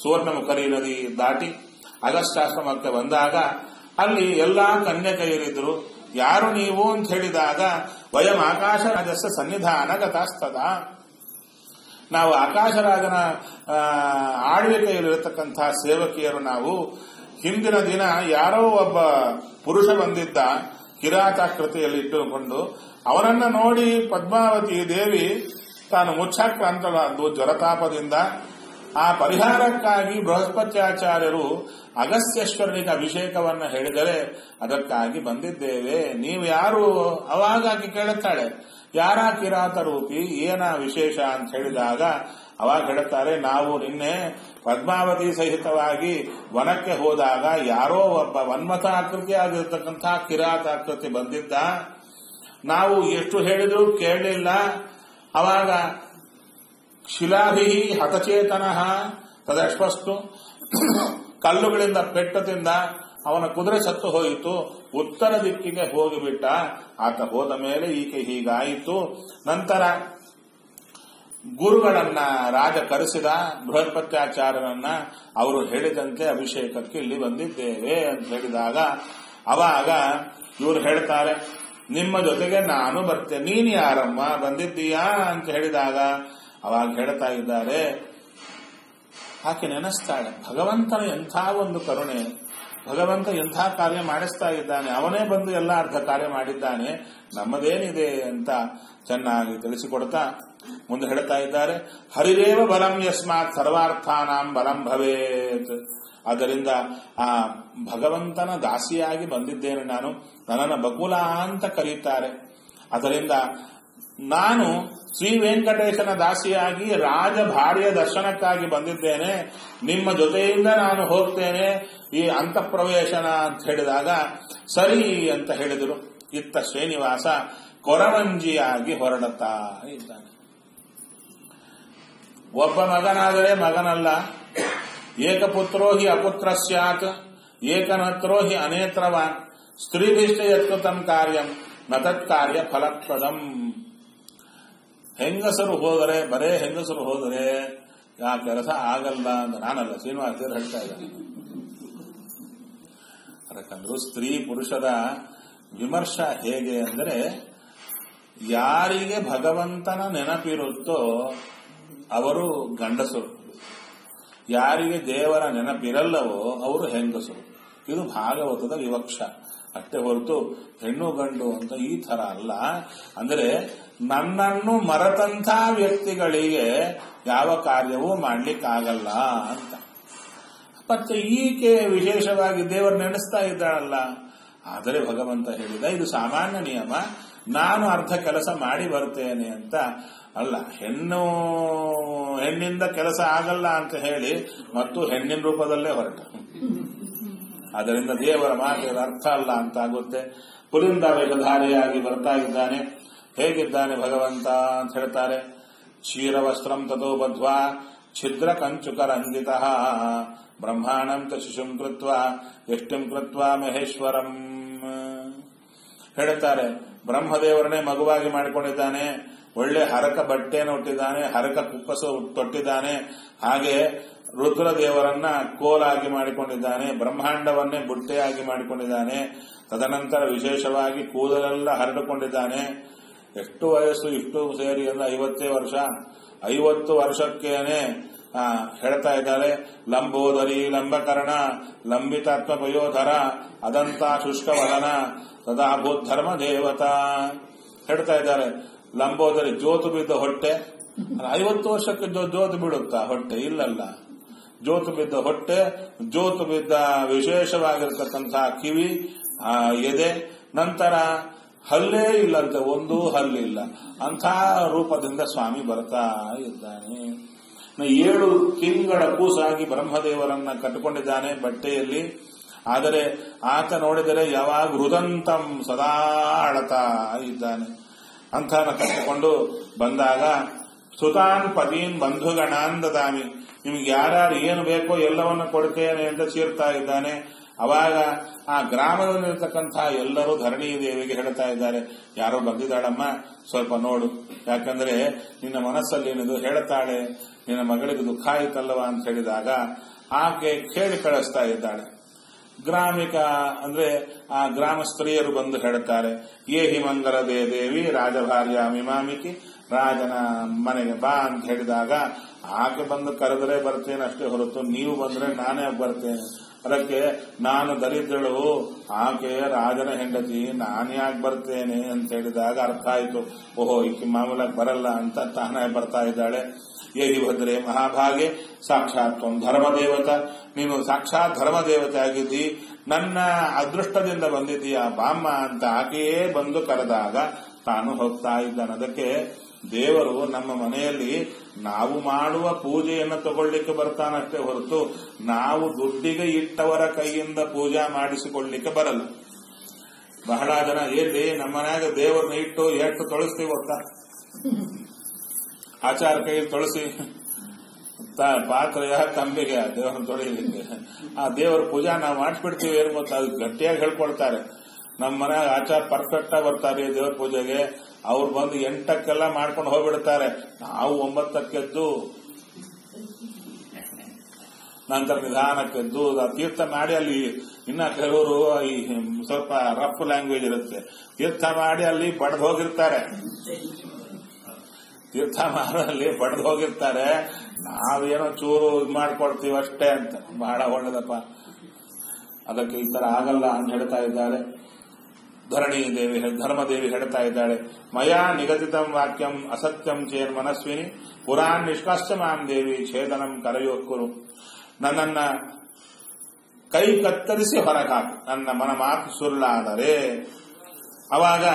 ಸುವರ್ಣಮುಖರಿ ನದಿ ದಾಟಿ ಅಗಸ್ಟಾಶ್ರಮಕ್ಕೆ ಬಂದಾಗ ಅಲ್ಲಿ ಎಲ್ಲಾ ಕನ್ಯಕೆಯರಿದ್ರು ಯಾರು ನೀವು ಅಂತ ಹೇಳಿದಾಗ ವಯಂ ಆಕಾಶ ರಾಜಸ್ಸ ಸನ್ನಿಧಾನ ಗತಾಸ್ತದ. ನಾವು ಆಕಾಶರಾಜನ ಆ, ಆಳ್ವಿಕೆಯಲ್ಲಿರತಕ್ಕಂತಹ ಸೇವಕಿಯರು ನಾವು. ಹಿಂದಿನ ದಿನ ಯಾರೋ ಒಬ್ಬ ಪುರುಷ ಬಂದಿದ್ದ ಕಿರಾತಾಕೃತಿಯಲ್ಲಿ ಇಟ್ಟುಕೊಂಡು ಅವನನ್ನ ನೋಡಿ ಪದ್ಮಾವತಿ ದೇವಿ ತಾನು ಮುಚ್ಚಾಕ್ರಾಂತವಾದ್ದು ಜ್ವರತಾಪದಿಂದ ಆ ಪರಿಹಾರಕ್ಕಾಗಿ ಬೃಹಸ್ಪತ್ಯಾಚಾರ್ಯರು ಅಗಸ್ತ್ಯೇಶ್ವರನಿಗೆ ಅಭಿಷೇಕವನ್ನು ಹೇಳಿದರೆ, ಅದಕ್ಕಾಗಿ ಬಂದಿದ್ದೇವೆ. ನೀವು ಯಾರು? ಅವಾಗ ಆಕೆ ಕೇಳುತ್ತಾಳೆ. ಯಾರ ಕಿರಾತ ರೂಪಿ ಏನ ವಿಶೇಷ ಅಂತ ಹೇಳಿದಾಗ, ಅವಾಗ ಹೇಳುತ್ತಾರೆ, ನಾವು ನಿನ್ನೆ ಪದ್ಮಾವತಿ ಸಹಿತವಾಗಿ ವನಕ್ಕೆ ಹೋದಾಗ ಯಾರೋ ಒಬ್ಬ ವನ್ಮತ ಆಕೃತಿ ಆಗಿರತಕ್ಕಂತಹ ಕಿರಾತ ಆಕೃತಿ ಬಂದಿದ್ದ. ನಾವು ಎಷ್ಟು ಹೇಳಿದ್ರು ಕೇಳಲಿಲ್ಲ ಅವಾಗ ಶಿಲಾಭಿ ಹತಚೇತನ. ತದಶ್ವಸ್ತು ಕಲ್ಲುಗಳಿಂದ ಪೆಟ್ಟದಿಂದ ಅವನ ಕುದುರೆ ಸತ್ತು ಹೋಯಿತು. ಉತ್ತರ ದಿಕ್ಕಿಗೆ ಹೋಗಿಬಿಟ್ಟ. ಆತ ಹೋದ ಮೇಲೆ ಈಕೆ ಹೀಗಾಯಿತು. ನಂತರ ಗುರುಗಳನ್ನ ರಾಜ ಕರೆಸಿದ ಬೃಹಸ್ಪತ್ಯಾಚಾರ್ಯರನ್ನ ಅವರು ಹೇಳಿದಂತೆ ಅಭಿಷೇಕಕ್ಕೆ ಇಲ್ಲಿ ಬಂದಿದ್ದೇವೆ ಅಂತ ಹೇಳಿದಾಗ ಅವಾಗ ಇವರು ಹೇಳ್ತಾರೆ, ನಿಮ್ಮ ಜೊತೆಗೆ ನಾನು ಬರ್ತೇನೆ. ನೀನು ಯಾರಮ್ಮ? ಬಂದಿದ್ದೀಯಾ? ಅಂತ ಹೇಳಿದಾಗ ಅವಾಗ ಹೇಳ್ತಾ ಇದ್ದಾರೆ, ಆಕೆ ನೆನೆಸ್ತಾಳೆ. ಭಗವಂತನ ಎಂಥ ಒಂದು ಕರುಣೆ, ಭಗವಂತ ಎಂಥ ಕಾರ್ಯ ಮಾಡಿಸ್ತಾ ಇದ್ದಾನೆ, ಅವನೇ ಬಂದು ಎಲ್ಲ ಅರ್ಧ ಕಾರ್ಯ ಮಾಡಿದ್ದಾನೆ, ನಮ್ಮದೇನಿದೆ ಅಂತ ಚೆನ್ನಾಗಿ ತಿಳಿಸಿಕೊಡ್ತಾ ಮುಂದೆ ಹೇಳ್ತಾ ಇದ್ದಾರೆ, ಹರಿದೇವ ಬಲಂ ಯಸ್ಮಾತ್ ಸರ್ವಾರ್ಥಾನಾಂ ಬಲಂ ಭವೇತ್. ಆದ್ದರಿಂದ ಆ ಭಗವಂತನ ದಾಸಿಯಾಗಿ ಬಂದಿದ್ದೇನೆ ನಾನು, ನನ್ನನ್ನು ಬಕುಲ ಅಂತ ಕರೀತಾರೆ. ಅದರಿಂದ ನಾನು ಶ್ರೀ ವೆಂಕಟೇಶನ ದಾಸಿಯಾಗಿ ರಾಜ ಭಾರ್ಯ ದರ್ಶನಕ್ಕಾಗಿ ಬಂದಿದ್ದೇನೆ. ನಿಮ್ಮ ಜೊತೆಯಿಂದ ನಾನು ಹೋಗ್ತೇನೆ. ಈ ಅಂತಃಪ್ರವೇಶನ ಅಂತ ಹೇಳಿದಾಗ, ಸರಿ ಅಂತ ಹೇಳಿದರು. ಇತ್ತ ಶ್ರೀನಿವಾಸ ಕೊರವಂಜಿಯಾಗಿ ಹೊರಡುತ್ತಾ ಇದ್ದಾನೆ. ಒಬ್ಬ ಮಗನಾದರೆ ಮಗನಲ್ಲ. ಏಕಪುತ್ರೋ ಹಿ ಅಪುತ್ರ ಸ್ಯಾತ್. ಏಕನತ್ರೋ ಹಿ ಅನೇತ್ರವಾನ್ ಸ್ತ್ರೀಭಿಷ್ಟ ಯತ್ಕೃತಂ ಕಾರ್ಯಂ ನ ತತ್ಕಾರ್ಯ ಫಲಪ್ರದಂ. ಹೆಂಗಸರು ಹೋದರೆ, ಬರೇ ಹೆಂಗಸರು ಹೋದರೆ, ಆ ಕೆಲಸ ಆಗಲ್ಲ ಅಂತ ನಾನಲ್ಲ ಶ್ರೀನಿವಾಸ ಹೇಳ್ತಾ ಇದ್ದಾನೆ ಅದಕ್ಕಂದ್ರು ಸ್ತ್ರೀ ಪುರುಷರ ವಿಮರ್ಶ ಹೇಗೆ ಅಂದರೆ, ಯಾರಿಗೆ ಭಗವಂತನ ನೆನಪಿರುತ್ತೋ ಅವರು ಗಂಡಸರು. ಯಾರಿಗೆ ದೇವರ ನೆನಪಿರಲ್ಲವೋ ಅವರು ಹೆಂಗಸರು. ಇದು ಭಾಗವತದ ವಿವಕ್ಷ. ಅಷ್ಟೇ ಹೊರತು ಹೆಣ್ಣು ಗಂಡು ಅಂತ ಈ ತರ ಅಲ್ಲ. ಅಂದರೆ ನನ್ನನ್ನು ಮರೆತಂಥ ವ್ಯಕ್ತಿಗಳಿಗೆ ಯಾವ ಕಾರ್ಯವೂ ಮಾಡಲಿಕ್ಕಾಗಲ್ಲ ಅಂತ. ಮತ್ತೆ ಈಕೆ ವಿಶೇಷವಾಗಿ ದೇವರು ನೆನೆಸ್ತಾ ಇದ್ದಾಳಲ್ಲ. ಆದರೆ ಭಗವಂತ ಹೇಳಿದ, ಇದು ಸಾಮಾನ್ಯ ನಿಯಮ. ನಾನು ಅರ್ಧ ಕೆಲಸ ಮಾಡಿ ಬರ್ತೇನೆ ಅಂತ. ಅಲ್ಲ, ಹೆಣ್ಣು ಹೆಣ್ಣಿಂದ ಕೆಲಸ ಆಗಲ್ಲ ಅಂತ ಹೇಳಿ ಮತ್ತು ಹೆಣ್ಣಿನ ರೂಪದಲ್ಲೇ ಹೊರಟ. ಅದರಿಂದ ದೇವರ ಮಾತಿನ ಅರ್ಥ ಅಲ್ಲ ಅಂತ ಆಗುತ್ತೆ. ಪುಲಿಂದ ವೇಗಧಾರಿಯಾಗಿ ಬರ್ತಾ ಇದ್ದಾನೆ. ಹೇಗಿದ್ದಾನೆ ಭಗವಂತ ಅಂತ ಹೇಳ್ತಾರೆ? ಕ್ಷೀರವಸ್ತ್ರಂ ತಥೋ ಬದ್ವಾ ಛಿದ್ರ ಕಂಚುಕರಂಜಿತ ಬ್ರಹ್ಮಾಣಂ ಚ ಶಿಶುಂ ಕೃತ್ವ, ಯಷ್ಟಿಂ ಕೃತ್ವ ಮಹೇಶ್ವರಂ. ಹೇಳುತ್ತಾರೆ ಬ್ರಹ್ಮದೇವರನ್ನೇ ಮಗುವಾಗಿ ಮಾಡಿಕೊಂಡಿದ್ದಾನೆ, ಒಳ್ಳೆ ಹರಕ ಬಟ್ಟೆಯನ್ನು ಹುಟ್ಟಿದ್ದಾನೆ ಹರಕ ಕುಪ್ಪಸ ತೊಟ್ಟಿದ್ದಾನೆ, ಹಾಗೆ ರುದ್ರದೇವರನ್ನ ಕೋಲಾಗಿ ಮಾಡಿಕೊಂಡಿದ್ದಾನೆ, ಬ್ರಹ್ಮಾಂಡವನ್ನೇ ಬುಟ್ಟೆಯಾಗಿ ಮಾಡಿಕೊಂಡಿದ್ದಾನೆ, ತದನಂತರ ವಿಶೇಷವಾಗಿ ಕೂದಲೆಲ್ಲ ಹರಡಿಕೊಂಡಿದ್ದಾನೆ ಎಷ್ಟು ವಯಸ್ಸು, ಇಷ್ಟು ಸೇರಿ ಅಂದ್ರೆ ಐವತ್ತೇ ವರ್ಷ. ಐವತ್ತು ವರ್ಷಕ್ಕೇನೆ ಹೇಳ್ತಾ ಇದ್ದಾರೆ. ಲಂಬೋದರಿ, ಲಂಬಕರ್ಣ ಲಂಬಿತಾತ್ಮ ಪಯೋಧರ ಅದಂತ ಶುಷ್ಕವದನ ತದಾಭೂತ್ ಧರ್ಮ ದೇವತಾ. ಹೇಳ್ತಾ ಇದ್ದಾರೆ. ಲಂಬೋದರಿ ಜ್ಯೋತು ಬಿದ್ದ ಹೊಟ್ಟೆ. ಐವತ್ತು ವರ್ಷಕ್ಕೆ ಜ್ಯೋತು ಬಿಡುತ್ತಾ? ಹೊಟ್ಟೆ ಇಲ್ಲಲ್ಲ. ಜ್ಯೋತು ಬಿದ್ದ ಹೊಟ್ಟೆ ಜೋತು ಬಿದ್ದ ವಿಶೇಷವಾಗಿರ್ತಕ್ಕಂತಹ ಕಿವಿ ಎದೆ, ನಂತರ ಹಲ್ಲೇ ಇಲ್ಲಂತೆ ಹಲ್ಲು ಹಲ್ಲಿಲ್ಲ ಅಂಥ ರೂಪದಿಂದ ಸ್ವಾಮಿ ಬರ್ತಾ ಇದ್ದಾನೆ. ಏಳು ತಿಂಗಳ ಕೂಸಾಗಿ ಬ್ರಹ್ಮದೇವರನ್ನ ಕಟ್ಟಿಕೊಂಡಿದ್ದಾನೆ ಬಟ್ಟೆಯಲ್ಲಿ. ಆದರೆ ಆತ ನೋಡಿದರೆ ಯಾವಾಗ ಹೃದಂತಂ ಸದಾ ಅಳತಾ ಇದ್ದಾನೆ. ಅಂತ ಕಟ್ಟಿಕೊಂಡು ಬಂದಾಗ, ಸುತಾನ್ ಪತೀನ್ ಬಂಧುಗಣಾಂದದಾಮಿ, ನಿಮ್ಗೆ ಯಾರ್ಯಾರು ಏನು ಬೇಕೋ ಎಲ್ಲವನ್ನ ಕೊಡ್ತೇನೆ ಅಂತ ಸೇರ್ತಾ ಇದ್ದಾನೆ. ಅವಾಗ ಆ ಗ್ರಾಮದಲ್ಲಿರ್ತಕ್ಕಂಥ ಎಲ್ಲರೂ ಧರಣಿ ದೇವಿಗೆ ಹೇಳ್ತಾ ಇದ್ದಾರೆ. ಯಾರೋ ಬಂದಿದ್ದಾಳಮ್ಮ, ಸ್ವಲ್ಪ ನೋಡು. ಯಾಕಂದ್ರೆ ನಿನ್ನ ಮನಸ್ಸಲ್ಲಿ ಏನಿದು ಹೇಳ್ತಾಳೆ, ನಿನ್ನ ಮಗಳಿಗೆ ದುಃಖ ಆಯ್ತಲ್ಲವ ಅಂತ ಹೇಳಿದಾಗ ಆಕೆ ಕೇಳಿ ಕಳಿಸ್ತಾ ಇದ್ದಾಳೆ. ಗ್ರಾಮಿಕ ಅಂದ್ರೆ ಆ ಗ್ರಾಮ ಸ್ತ್ರೀಯರು ಬಂದು ಹೇಳುತ್ತಾರೆ ಏ ಹಿ ದೇ ದೇವಿ, ರಾಜಭಾರ್ಯ ಮಿಮಾಮಿಕಿ ರಾಜನ ಮನೆಗೆ ಬಾ ಅಂತ ಹೇಳಿದಾಗ ಆಕೆ ಬಂದು ಕರೆದರೆ ಬರ್ತೇನೆ ಅಷ್ಟೇ ಹೊರತು, ನೀವು ಬಂದ್ರೆ ನಾನೇ ಬರ್ತೇನೆ. ಅದಕ್ಕೆ ನಾನು ದರಿದ್ರಳು, ಆಕೆ ರಾಜನ ಹೆಂಡತಿ ನಾನ್ಯಾಕೆ ಬರ್ತೇನೆ ಅಂತ ಹೇಳಿದಾಗ ಅರ್ಥ ಆಯ್ತು. ಓಹೋ, ಈಕೆ ಮಾಮೂಲಾಗಿ ಬರಲ್ಲ ಅಂತ ತಾನೇ ಬರ್ತಾ ಇದ್ದಾಳೆ. ಏರಿ ಭದ್ರೆ ಮಹಾಭಾಗೆ, ಸಾಕ್ಷಾತ್ ಧರ್ಮದೇವತ. ನೀನು ಸಾಕ್ಷಾತ್ ಧರ್ಮದೇವತೆ ಆಗಿದ್ದಿ. ನನ್ನ ಅದೃಷ್ಟದಿಂದ ಬಂದಿದ್ದೀಯ ಬಾಮ್ಮ ಅಂತ ಆಕೆಯೇ ಬಂದು ಕರೆದಾಗ ತಾನು ಹೋಗ್ತಾ ಇದ್ದಾನೆ. ಅದಕ್ಕೆ ದೇವರು ನಮ್ಮ ಮನೆಯಲ್ಲಿ ನಾವು ಮಾಡುವ ಪೂಜೆಯನ್ನು ತಗೊಳ್ಳಿಕ್ಕೆ ಬರ್ತಾನಷ್ಟೇ ಹೊರತು ನಾವು ದುಡ್ಡಿಗೆ ಇಟ್ಟವರ ಕೈಯಿಂದ ಪೂಜಾ ಮಾಡಿಸಿಕೊಳ್ಳಿಕ್ಕೆ ಬರಲ್ಲ. ಬಹಳ ಜನ ಎಲ್ಲಿ ನಮ್ಮ ಮನ್ಯಾಗ ದೇವರನ್ನ ಇಟ್ಟು ಎಷ್ಟು ತೊಳಸ್ತೀವಿ ಗೊತ್ತಾ? ಆಚಾರ ಕೈಯಲ್ಲಿ ತೊಳಸಿ. ಪಾತ್ರೆಯ ತಂಬಿಗೆ ದೇವರನ್ನ ತೊಳಿಲಿಕ್ಕೆ. ಆ ದೇವರ ಪೂಜಾ ನಾವು ಮಾಡಿಸ್ಬಿಡ್ತೀವಿ, ಏನು ಗೊತ್ತಾ? ಅದು ಗಟ್ಟಿಯಾಗಿ ಹೇಳ್ಕೊಳ್ತಾರೆ. ನಮ್ಮ ಮನೆ ಆಚಾರ ಪರ್ಫೆಕ್ಟ್ ಆಗಿ ಬರ್ತಾರೆ ದೇವ್ರ ಪೂಜೆಗೆ. ಅವ್ರು ಬಂದು ಎಂಟಕ್ಕೆಲ್ಲ ಮಾಡ್ಕೊಂಡು ಹೋಗ್ಬಿಡ್ತಾರೆ. ನಾವು ಒಂಬತ್ತಕ್ಕೆದ್ದು ನಂತರ ನಿಧಾನಕ್ಕೆದ್ದು ತೀರ್ಥ ಮಾಡಿ ಅಲ್ಲಿ ಇನ್ನ ಕೆಲವರು ಈ ಸ್ವಲ್ಪ ರಫ್ ಲ್ಯಾಂಗ್ವೇಜ್ ಇರುತ್ತೆ. ತೀರ್ಥ ಮಾಡಿ ಅಲ್ಲಿ ಬಡ್ದು ಹೋಗಿರ್ತಾರೆ. ತೀರ್ಥ ಮಾಡಿ ಬಡ್ದು ಹೋಗಿರ್ತಾರೆ. ನಾವೇನೋ ಚೂರು ಇದು ಮಾಡ್ಕೊಡ್ತೀವಿ ಅಷ್ಟೇ ಅಂತ. ಬಹಳ ಒಳ್ಳೇದಪ್ಪ. ಅದಕ್ಕೆ ಈ ತರ ಆಗಲ್ಲ ಅಂತ ಹೇಳ್ತಾ ಇದ್ದಾರೆ. ಧರಣಿ ದೇವಿ ಧರ್ಮದೇವಿ ಹೇಳ್ತಾ ಇದ್ದಾಳೆ. ಮಯಾ ನಿಗದಿತ ವಾಕ್ಯಂ ಅಸತ್ಯಂ ಚೇನ್ ಮನಸ್ವಿನಿ ಪುರಾನ್ ನಿಷ್ಕಾಶ್ಚ ಮಾಂ ದೇವಿ ಛೇದನಂ ಕರೆಯೋಕ್ಕರು ನನ್ನನ್ನ ಕೈ ಕತ್ತರಿಸಿ ಹೊರಗಾಕು ನನ್ನ ಮನ ಮಾತು ಸುಳ್ಳಾದರೆ ಅವಾಗ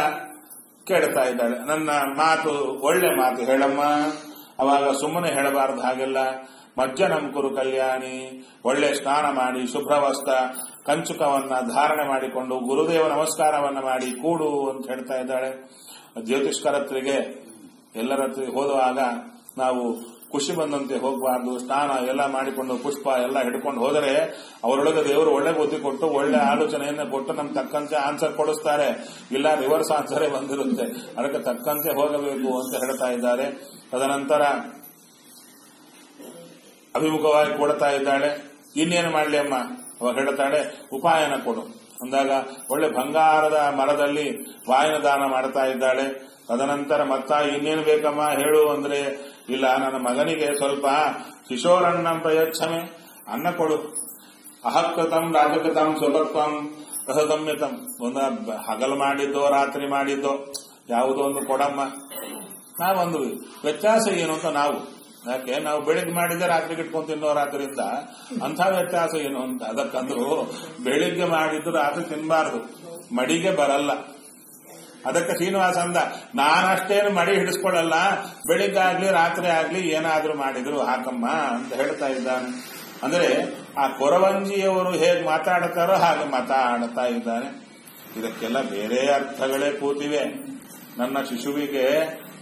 ಕೇಳ್ತಾ ಇದ್ದಾಳೆ. ನನ್ನ ಮಾತು ಒಳ್ಳೆ ಮಾತು ಹೇಳಮ್ಮ. ಅವಾಗ ಸುಮ್ಮನೆ ಹೇಳಬಾರದು ಹಾಗೆಲ್ಲ. ಮಜ್ಜನಂ ಕುರು ಕಲ್ಯಾಣಿ. ಒಳ್ಳೆ ಸ್ನಾನ ಮಾಡಿ, ಶುಭ್ರವಸ್ತ್ರ ಕಂಚುಕವನ್ನ ಧಾರಣೆ ಮಾಡಿಕೊಂಡು ಗುರುದೇವ ನಮಸ್ಕಾರವನ್ನ ಮಾಡಿ ಕೂಡು ಅಂತ ಹೇಳ್ತಾ ಇದ್ದಾಳೆ. ಜ್ಯೋತಿಷ್ಕರತ್ರಿಗೆ ಎಲ್ಲರ ಹೋಗುವಾಗ ನಾವು ಖುಷಿ ಬಂದಂತೆ ಹೋಗಬಾರ್ದು, ಸ್ನಾನ ಎಲ್ಲ ಮಾಡಿಕೊಂಡು ಪುಷ್ಪ ಎಲ್ಲ ಹಿಡ್ಕೊಂಡು ಹೋದರೆ ಅವರೊಳಗೆ ದೇವರು ಒಳ್ಳೆ ಬುದ್ಧಿ ಕೊಟ್ಟು ಒಳ್ಳೆ ಆಲೋಚನೆಯನ್ನ ಕೊಟ್ಟು ನಮ್ಗೆ ತಕ್ಕಂತೆ ಆನ್ಸರ್ ಕೊಡಿಸ್ತಾರೆ. ಇಲ್ಲ ರಿವರ್ಸ್ ಆನ್ಸರೇ ಬಂದಿರುತ್ತೆ. ಅದಕ್ಕೆ ತಕ್ಕಂತೆ ಹೋಗಬೇಕು ಅಂತ ಹೇಳ್ತಾ ಇದ್ದಾರೆ. ತದನಂತರ ಅಭಿಮುಖವಾಗಿ ಕೊಡ್ತಾ ಇದ್ದಾಳೆ. ಇನ್ನೇನು ಮಾಡ್ಲಿ ಅಮ್ಮ? ಅವಾಗ ಹೇಳ್ತಾಳೆ ಉಪಾಯನ ಕೊಡು. ಅಂದಾಗ ಒಳ್ಳೆ ಬಂಗಾರದ ಮರದಲ್ಲಿ ವಾಯನ ದಾನ ಮಾಡ್ತಾ ಇದ್ದಾಳೆ. ತದನಂತರ, ಮತ್ತ ಇನ್ನೇನು ಬೇಕಮ್ಮ ಹೇಳು ಅಂದ್ರೆ, ಇಲ್ಲ, ನನ್ನ ಮಗನಿಗೆ ಸ್ವಲ್ಪ ಕಿಶೋರಣ್ಣ ಪ್ರಯಚ್ಛಮೆ ಅನ್ನ ಕೊಡು. ಅಹಕೃತಂ ರಾಜಕೃತಂ ಸ್ವಭತ್ವಂ ರಸಗಮ್ಯತಂ ಒಂದು ಹಗಲು ಮಾಡಿದ್ದೋ, ರಾತ್ರಿ ಮಾಡಿದ್ದೋ, ಯಾವುದೋ ಒಂದು ಕೊಡಮ್ಮ. ನಾವೊಂದು ವ್ಯತ್ಯಾಸ ಏನು ಅಂತ ನಾವು. ಯಾಕೆ? ನಾವು ಬೆಳಿಗ್ಗೆ ಮಾಡಿದ್ರೆ ರಾತ್ರಿ ಇಟ್ಕೊಂಡು ತಿನ್ನೋ ರಾತ್ರಿಯಿಂದ ಅಂಥ ವ್ಯತ್ಯಾಸ ಏನು ಅಂತ. ಅದಕ್ಕಂದ್ರು ಬೆಳಿಗ್ಗೆ ಮಾಡಿದ್ದು ರಾತ್ರಿ ತಿನ್ನಬಾರದು ಮಡಿಗೆ ಬರಲ್ಲ. ಅದಕ್ಕೆ ಶ್ರೀನಿವಾಸ ಅಂದ, ನಾನಷ್ಟೇನು ಮಡಿ ಹಿಡಿಸ್ಕೊಳ್ಳಲ್ಲ ಬೆಳಿಗ್ಗೆ ಆಗ್ಲಿ ರಾತ್ರಿ ಆಗ್ಲಿ ಏನಾದ್ರೂ ಮಾಡಿದ್ರು, ಹಾಕಮ್ಮ ಅಂತ ಹೇಳ್ತಾ ಇದ್ದಾನೆ. ಅಂದ್ರೆ ಆ ಕೊರವಂಜಿಯವರು ಹೇಗೆ ಮಾತಾಡ್ತಾರೋ ಹಾಗೆ ಮಾತಾಡ್ತಾ ಇದ್ದಾನೆ. ಇದಕ್ಕೆಲ್ಲ ಬೇರೆ ಅರ್ಥಗಳೇ ಕೂತಿವೆ. ನನ್ನ ಶಿಶುವಿಗೆ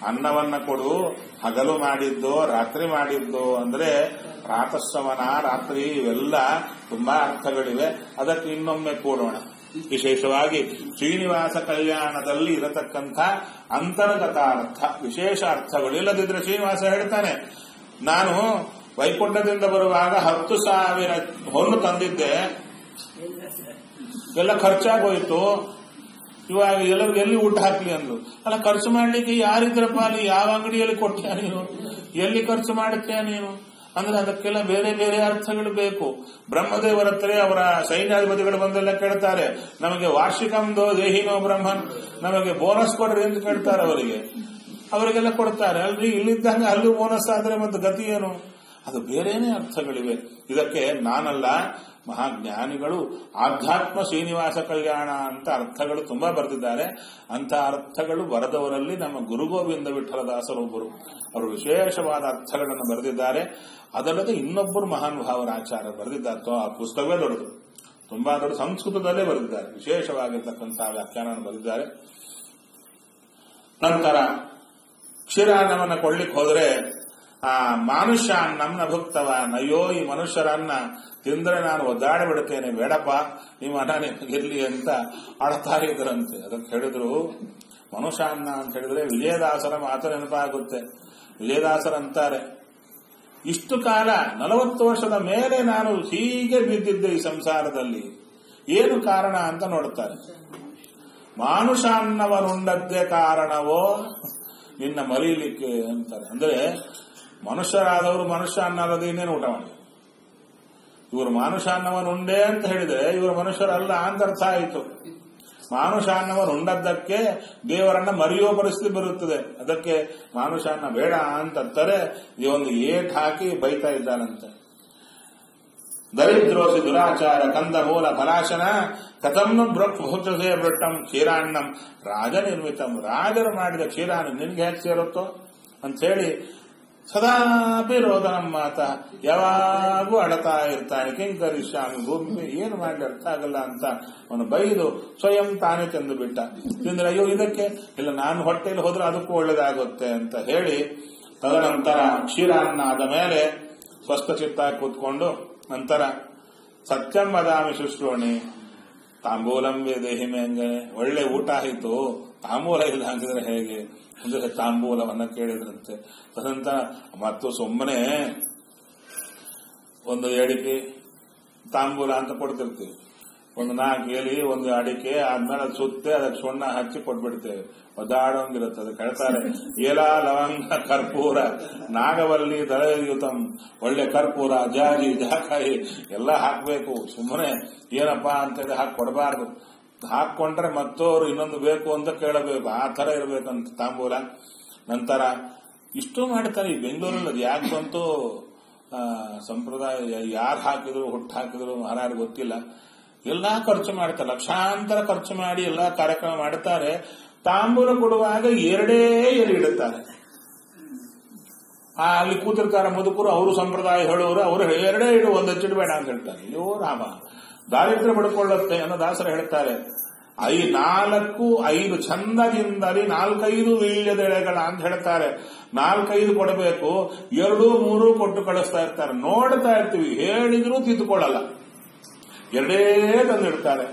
ಅನ್ನವನ್ನ ಕೊಡು, ಹಗಲು ಮಾಡಿದ್ದು, ರಾತ್ರಿ ಮಾಡಿದ್ದು ಅಂದ್ರೆ ಪ್ರಾತಃಸವನ ರಾತ್ರಿ ಇವೆಲ್ಲ ತುಂಬಾ ಅರ್ಥಗಳಿವೆ. ಅದಕ್ಕೆ ಇನ್ನೊಮ್ಮೆ ಕೂಡೋಣ. ವಿಶೇಷವಾಗಿ ಶ್ರೀನಿವಾಸ ಕಲ್ಯಾಣದಲ್ಲಿ ಇರತಕ್ಕಂಥ ಅಂತರ್ಗತ ಅರ್ಥ ವಿಶೇಷ ಅರ್ಥಗಳು ಇಲ್ಲದಿದ್ರೆ ಶ್ರೀನಿವಾಸ ಹೇಳ್ತಾನೆ, ನಾನು ವೈಕುಂಠದಿಂದ ಬರುವಾಗ ಹತ್ತು ಸಾವಿರ ಹೊನ್ನು ತಂದಿದ್ದೆ. ಎಲ್ಲ ಖರ್ಚಾಗೋಯ್ತು. ಇವಾಗ ಎಲ್ಲರಿಗೂ ಎಲ್ಲಿ ಊಟ ಹಾಕ್ಲಿ ಅಂದ್ರು. ಅಲ್ಲ, ಖರ್ಚು ಮಾಡ್ಲಿಕ್ಕೆ ಯಾರಿದ್ರಪ್ಪ ಅಲ್ಲಿ ಯಾವ ಅಂಗಡಿಯಲ್ಲಿ ಕೊಟ್ಟ್ಯಾ ನೀನು? ಎಲ್ಲಿ ಖರ್ಚು ಮಾಡುತ್ತೆ ನೀನು? ಅಂದ್ರೆ ಅದಕ್ಕೆಲ್ಲ ಬೇರೆ ಬೇರೆ ಅರ್ಥಗಳು ಬೇಕು. ಬ್ರಹ್ಮದೇವರ ಹತ್ರ ಅವರ ಸೈನ್ಯಾಧಿಪತಿಗಳು ಬಂದೆಲ್ಲ ಕೇಳ್ತಾರೆ, ನಮಗೆ ವಾರ್ಷಿಕಂದೋ ದೇಹಿನೋ ಬ್ರಹ್ಮನ್. ನಮಗೆ ಬೋನಸ್ ಕೊಡ್ರಿ ಅಂತ ಕೇಳ್ತಾರೆ ಅವರಿಗೆ. ಅವರಿಗೆಲ್ಲ ಕೊಡ್ತಾರೆ. ಅಲ್ರಿ, ಇಲ್ಲಿದ್ದಂಗೆ ಅಲ್ಲೂ ಬೋನಸ್ ಆದ್ರೆ ಮತ್ತೆ ಗತಿ ಏನು? ಅದು ಬೇರೆನೇ ಅರ್ಥಗಳಿವೆ. ಇದಕ್ಕೆ ನಾನಲ್ಲ, ಮಹಾಜ್ಞಾನಿಗಳು ಆಧ್ಯಾತ್ಮ ಶ್ರೀನಿವಾಸ ಕಲ್ಯಾಣ ಅಂತ ಅರ್ಥಗಳು ತುಂಬಾ ಬರೆದಿದ್ದಾರೆ. ಅಂತ ಅರ್ಥಗಳು ಬರೆದವರಲ್ಲಿ ನಮ್ಮ ಗುರುಗೋವಿಂದ ವಿಠಲದಾಸರೊಬ್ಬರು ಅವರು ವಿಶೇಷವಾದ ಅರ್ಥಗಳನ್ನು ಬರೆದಿದ್ದಾರೆ. ಅದಲ್ಲದೆ ಇನ್ನೊಬ್ಬರು ಮಹಾನುಭಾವರ ಆಚಾರ ಬರೆದಿದ್ದಾರೆ. ಆ ಪುಸ್ತಕವೇ ದೊಡ್ಡದು. ತುಂಬಾ ದೊಡ್ಡ ಸಂಸ್ಕೃತದಲ್ಲೇ ಬರೆದಿದ್ದಾರೆ. ವಿಶೇಷವಾಗಿರ್ತಕ್ಕಂತಹ ವ್ಯಾಖ್ಯಾನ ಬರೆದಿದ್ದಾರೆ. ನಂತರ ಕ್ಷೀರಾನವನ್ನು ಕೊಡ್ಲಿಕ್ಕೆ ಹೋದ್ರೆ ಆ ಮಾನುಷ್ಯ ನಮ್ಮ ಭುಕ್ತವ. ನಯ್ಯೋ ಈ ಮನುಷ್ಯರನ್ನ ತಿಂದ್ರೆ ನಾನು ಒದ್ದಾಡಿ ಬಿಡುತ್ತೇನೆ ಬೇಡಪ್ಪ, ನಿಮ್ಮ ಅನ್ನ ನಿಮಗಿರ್ಲಿ ಅಂತ ಅಳ್ತಾ ಇದ್ರಂತೆ. ಅದಕ್ಕೆ ಹೇಳಿದ್ರು ಮನುಷ್ಯ ಅನ್ನ ಅಂತ ಹೇಳಿದ್ರೆ ವಿಜಯದಾಸರ ಮಾತು ನೆನಪಾಗುತ್ತೆ. ವಿಜಯದಾಸರ ಅಂತಾರೆ, ಇಷ್ಟು ಕಾಲ ನಲವತ್ತು ವರ್ಷದ ಮೇಲೆ ನಾನು ಹೀಗೆ ಬಿದ್ದಿದ್ದೆ ಈ ಸಂಸಾರದಲ್ಲಿ. ಏನು ಕಾರಣ ಅಂತ ನೋಡುತ್ತಾರೆ ಮಾನುಷ ಅನ್ನವನುಂಡದ್ದೇ ಕಾರಣವೋ, ನಿನ್ನ ಮರೀಲಿಕ್ಕೆ ಅಂತಾರೆ. ಅಂದ್ರೆ ಮನುಷ್ಯರಾದವರು ಮನುಷ್ಯ ಅನ್ನಲ್ಲದೆ ಇನ್ನೇನು ಊಟ ಮಾಡಿದ್ರು. ಇವರು ಮಾನುಷ ಅನ್ನವನ್ನು ಉಂಡೆ ಅಂತ ಹೇಳಿದ್ರೆ ಇವರು ಮನುಷ್ಯರಲ್ಲ ಅಂತ ಅರ್ಥ ಆಯಿತು. ಮಾನುಷ ಅನ್ನವನ್ನು ಉಂಡದ್ದಕ್ಕೆ ದೇವರನ್ನ ಮರೆಯುವ ಪರಿಸ್ಥಿತಿ ಬರುತ್ತದೆ. ಅದಕ್ಕೆ ಮಾನುಷಾನ್ನ ಬೇಡ ಅಂತಂತಾರೆ ಈ ಒಂದು ಏಟ್ ಹಾಕಿ ಬೈತಾ ಇದ್ದಾನಂತೆ. ದರಿದ್ರೋಸಿ ದುರಾಚಾರ ಕಂದ ಮೂಲ ಫಲಾಶನ ಕಥಮ್ನು ಬ್ರಕ್ ಭೂತಸೇ ಬೃಟ್ಟಂ ಕ್ಷೀರಾಣ್ಣಂ ರಾಜ ನಿರ್ಮಿತಂ ರಾಜರು ಮಾಡಿದ ಕ್ಷೀರಾನ್ನ ನಿನ್ಗೆ ಹೇಗೆ ಸೇರುತ್ತೋ? ಅಂತ ಹೇಳಿ ಸದಾಪಿ ರೋದನ ಮಾತ. ಯಾವಾಗೂ ಅಳತಾ ಇರ್ತಾನೆ. ಕಿಂಕರಿಶ್ಯಾಮಿ ಭೂಮಿ ಏನು ಮಾಡಿ ಅರ್ಥ ಆಗಲ್ಲ ಅಂತ ಅವನು ಬೈದು ಸ್ವಯಂ ತಾನೇ ತಂದು ಬಿಟ್ಟ. ತಿಂದ್ರೆ ಅಯ್ಯೋ, ಇದಕ್ಕೆ? ಇಲ್ಲ, ನಾನು ಹೊಟ್ಟೆಯಲ್ಲಿ ಹೋದ್ರೆ ಅದಕ್ಕೂ ಒಳ್ಳೇದಾಗುತ್ತೆ ಅಂತ ಹೇಳಿ ತದನಂತರ ಕ್ಷೀರಾನ್ನ ಆದ ಮೇಲೆ ಸ್ವಸ್ಥ ಚಿತ್ತ ಕೂತ್ಕೊಂಡು ನಂತರ ಸತ್ಯಂ ವದಾಮಿ ಶುಶ್ರೋಣಿ ತಾಂಬೂಲಂ ಹಂಗೆ ಒಳ್ಳೆ ಊಟ ಆಯಿತು. ತಾಂಬೂಲ ಇಲ್ಲ ಅಂದ್ರೆ ಹೇಗೆ? ಅಂದ್ರೆ ತಾಂಬೂಲವನ್ನ ಕೇಳಿದ್ರಂತೆ. ತದಂತ ಮತ್ತು ಸುಮ್ಮನೆ ಒಂದು ಎಡಿಕೆ, ತಾಂಬೂಲ ಅಂತ ಕೊಡ್ತಿರ್ತೀವಿ. ಒಂದು ನಾಲ್ಕು ಎಲಿ, ಒಂದು ಅಡಿಕೆ, ಆದ್ಮೇಲೆ ಅದು ಸುತ್ತೆ, ಅದಕ್ಕೆ ಸುಣ್ಣ ಹಚ್ಚಿ ಕೊಟ್ಬಿಡ್ತೇವೆ. ಒದ್ದಾಡೋಂಗಿರುತ್ತೆ ಅದು ಹೇಳ್ತಾರೆ ಏಲ, ಲವಂಗ, ಕರ್ಪೂರ, ನಾಗವಲ್ಲಿ ದಳಯುತಂ ಒಳ್ಳೆ ಕರ್ಪೂರ, ಜಾಜಿ, ಜಾಕಾಯಿ, ಎಲ್ಲ ಹಾಕ್ಬೇಕು. ಸುಮ್ಮನೆ ಏನಪ್ಪಾ ಅಂತೇಳಿ ಹಾಕಿ ಕೊಡಬಾರ್ದು. ಹಾಕೊಂಡ್ರೆ ಮತ್ತೋರು ಇನ್ನೊಂದು ಬೇಕು ಅಂತ ಕೇಳಬೇಕು. ಆ ತರ ಇರಬೇಕಂತ ತಾಂಬೂಲ. ನಂತರ ಇಷ್ಟು ಮಾಡ್ತಾರೆ. ಈ ಬೆಂಗಳೂರಲ್ಲಿ ಅದು ಯಾಕೆ ಬಂತು? ಸಂಪ್ರದಾಯ ಯಾರು ಹಾಕಿದ್ರು, ಹುಟ್ಟು ಹಾಕಿದ್ರು ಮಹಾರಾಜ್ ಗೊತ್ತಿಲ್ಲ. ಎಲ್ಲಾ ಖರ್ಚು ಮಾಡ್ತಾರೆ. ಲಕ್ಷಾಂತರ ಖರ್ಚು ಮಾಡಿ ಎಲ್ಲಾ ಕಾರ್ಯಕ್ರಮ ಮಾಡ್ತಾರೆ. ತಾಂಬೂಲ ಕೊಡುವಾಗ ಎರಡೇ ಎಲೆ ಇಡುತ್ತಾರೆ. ಆ, ಅಲ್ಲಿ ಕೂತಿರ್ತಾರೆ ಮುದುಕರು, ಅವರು ಸಂಪ್ರದಾಯ ಹೇಳೋರು, ಅವರು ಎರಡೇ ಇಡು, ಒಂದು ಹೆಚ್ಚಿಡಬೇಡ ಅಂತ ಹೇಳ್ತಾರೆ. ಅಯ್ಯೋ ರಾಮ. ದಾರಿದ್ರ್ಯ ಪಡ್ಕೊಳ್ಳುತ್ತೆ ಅನ್ನೋ ದಾಸರು ಹೇಳ್ತಾರೆ. ಐ ನಾಲ್ಕು ಐದು ಚಂದದಿಂದಲೇ ನಾಲ್ಕೈದು ವೀಳ್ಯದೆಳೆಗಳ ಅಂತ ಹೇಳ್ತಾರೆ. ನಾಲ್ಕೈದು ಕೊಡಬೇಕು, ಎರಡು ಮೂರು ಕೊಟ್ಟು ಕಳಿಸ್ತಾ ಇರ್ತಾರೆ. ನೋಡ್ತಾ ಇರ್ತೀವಿ, ಹೇಳಿದ್ರೂ ತಿದ್ದುಕೊಳ್ಳಲ್ಲ. ಎರಡೇ ತಂದಿಡ್ತಾರೆ.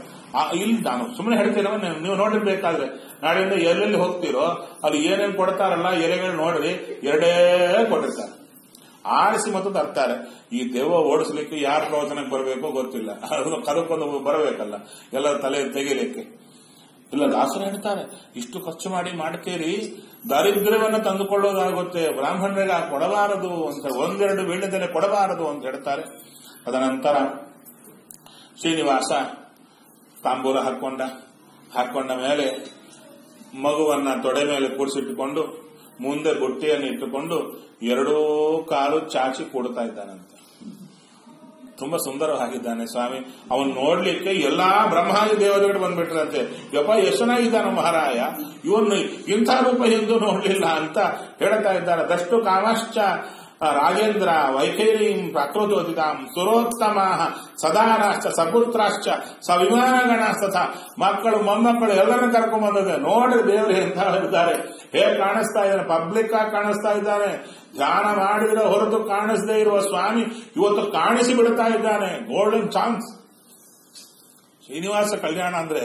ಇಲ್ಲಿ ನಾನು ಸುಮ್ಮನೆ ಹೇಳ್ತೀರ ನೀವು ನೋಡಿರ್ಬೇಕಾದ್ರೆ. ನಾಳೆಯಿಂದ ಎಲ್ಲೆಲ್ಲಿ ಹೋಗ್ತೀರೋ, ಅಲ್ಲಿ ಏನೇನು ಕೊಡ್ತಾರಲ್ಲ ಎಲೆಗಳು ನೋಡ್ರಿ, ಎರಡೇ ಕೊಟ್ಟಿರ್ತಾರೆ. ಆರಿಸಿ ಮತ್ತು ತರ್ತಾರೆ. ಈ ದೆವ್ವ ಓಡಿಸ್ಲಿಕ್ಕೆ ಯಾರ ಪ್ರವಚನಕ್ಕೆ ಬರಬೇಕೋ ಗೊತ್ತಿಲ್ಲ. ಅದನ್ನು ಕರುಕೊಂಡು ಬರಬೇಕಲ್ಲ. ಎಲ್ಲರ ತಲೆ ತೆಗಿಲಿಕ್ಕೆ. ಇಲ್ಲ, ದಾಸರು ಹೇಳ್ತಾರೆ, ಇಷ್ಟು ಖರ್ಚು ಮಾಡಿ ಮಾಡ್ತೀರಿ, ದಾರಿದ್ರ್ಯವನ್ನು ತಂದುಕೊಳ್ಳೋದಾಗುತ್ತೆ ಬ್ರಾಹ್ಮಣರಿಗೆ ಕೊಡಬಾರದು ಅಂತ, ಒಂದೆರಡು ವೀಳ್ಯದೆಲೆ ಕೊಡಬಾರದು ಅಂತ ಹೇಳ್ತಾರೆ. ಅದನಂತರ ಶ್ರೀನಿವಾಸ ತಾಂಬೂಲ ಹಾಕೊಂಡ. ಹಾಕೊಂಡ ಮೇಲೆ ಮಗುವನ್ನ ತೊಡೆ ಮೇಲೆ ಕೂಡಿಸಿಟ್ಟುಕೊಂಡು ಮುಂದೆ ಬುಟ್ಟಿಯನ್ನು ಇಟ್ಟುಕೊಂಡು ಎರಡೂ ಕಾಲು ಚಾಚಿ ಕೊಡ್ತಾ ಇದ್ದಾನಂತೆ. ತುಂಬಾ ಸುಂದರವಾಗಿದ್ದಾನೆ ಸ್ವಾಮಿ. ಅವನು ನೋಡ್ಲಿಕ್ಕೆ ಎಲ್ಲಾ ಬ್ರಹ್ಮಾದಿ ದೇವರುಗಳು ಬಂದ್ಬಿಟ್ರಂತೆ. ಯಪ್ಪ, ಎಷ್ಟನಾಗಿದ್ದಾನೆ ಮಹಾರಾಯ. ಇವನು ಇಂಥ ರೂಪ ಎಂದು ನೋಡ್ಲಿಲ್ಲ ಅಂತ ಹೇಳ್ತಾ ಇದ್ದಾರೆ ದಷ್ಟು ಕಾಮಾಶ್ಚ ರಾಜೇಂದ್ರ ವೈಖೈರೀಂ ಪ್ರಕೃತೋದಿತಾಂ ಸುರೋತ್ತಮ ಸದಾರಾಶ್ಚ, ಸಪುತ್ರಾಶ್ಚ, ಸವಿಮಾನಗಣಸ್ತಥ. ಮಕ್ಕಳು, ಮೊಮ್ಮಕ್ಕಳು ಎಲ್ಲರನ್ನು ಕರ್ಕೊಂಡ್ ಬಂದಿದೆ ನೋಡ್ರಿ ದೇವರು ಎಂತ ಇದ್ದಾರೆ ಹೇಗೆ ಕಾಣಿಸ್ತಾ ಇದ್ದಾರೆ ಪಬ್ಲಿಕ್ ಆಗಿ ಕಾಣಿಸ್ತಾ ಇದ್ದಾನೆ. ಧ್ಯಾನ ಮಾಡಿದ್ರೆ ಹೊರತು ಕಾಣಿಸದೇ ಇರುವ ಸ್ವಾಮಿ ಇವತ್ತು ಕಾಣಿಸಿ ಬಿಡ್ತಾ ಇದ್ದಾನೆ. ಗೋಲ್ಡನ್ ಚಾನ್ಸ್ ಶ್ರೀನಿವಾಸ ಕಲ್ಯಾಣ ಅಂದ್ರೆ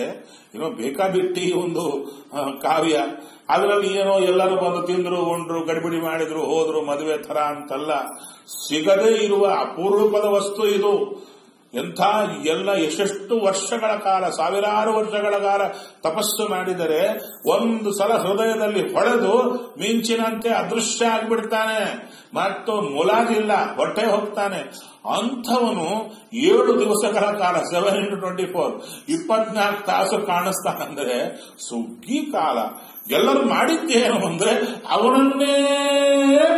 ಏನೋ ಬೇಕಾಬಿಟ್ಟಿ ಒಂದು ಕಾವ್ಯ. ಅದರಲ್ಲಿ ಏನೋ ಎಲ್ಲರೂ ಬಂದು ತಿಂದ್ರು, ಉಂಡ್ರು, ಗಡಿಬಿಡಿ ಮಾಡಿದ್ರು, ಹೋದ್ರು, ಮದುವೆ ತರ ಅಂತಲ್ಲ. ಸಿಗದೇ ಇರುವ ಅಪೂರ್ವಪದ ವಸ್ತು ಇದು. ಎಂಥ ಎಲ್ಲ ಎಷ್ಟೆಷ್ಟು ವರ್ಷಗಳ ಕಾಲ, ಸಾವಿರಾರು ವರ್ಷಗಳ ಕಾಲ ತಪಸ್ಸು ಮಾಡಿದರೆ ಒಂದು ಸಲ ಹೃದಯದಲ್ಲಿ ಹೊಡೆದು ಮಿಂಚಿನಂತೆ ಅದೃಶ್ಯ ಆಗಿಬಿಡ್ತಾನೆ. ಮತ್ತು ಮುಲಾಗಿಲ್ಲ ಹೊಟ್ಟೆ ಹೋಗ್ತಾನೆ. ಅಂಥವನು ಏಳು ದಿವಸಗಳ ಕಾಲ ಸೆವೆನ್ ಇಂಟು ಟ್ವೆಂಟಿ ಫೋರ್ ಇಪ್ಪತ್ನಾಲ್ಕು ತಾಸು ಕಾಣಿಸ್ತಾನಂದ್ರೆ ಸುಗ್ಗಿ ಕಾಲ. ಎಲ್ಲರೂ ಮಾಡಿದ್ದೇನು ಅಂದ್ರೆ ಅವರನ್ನೇ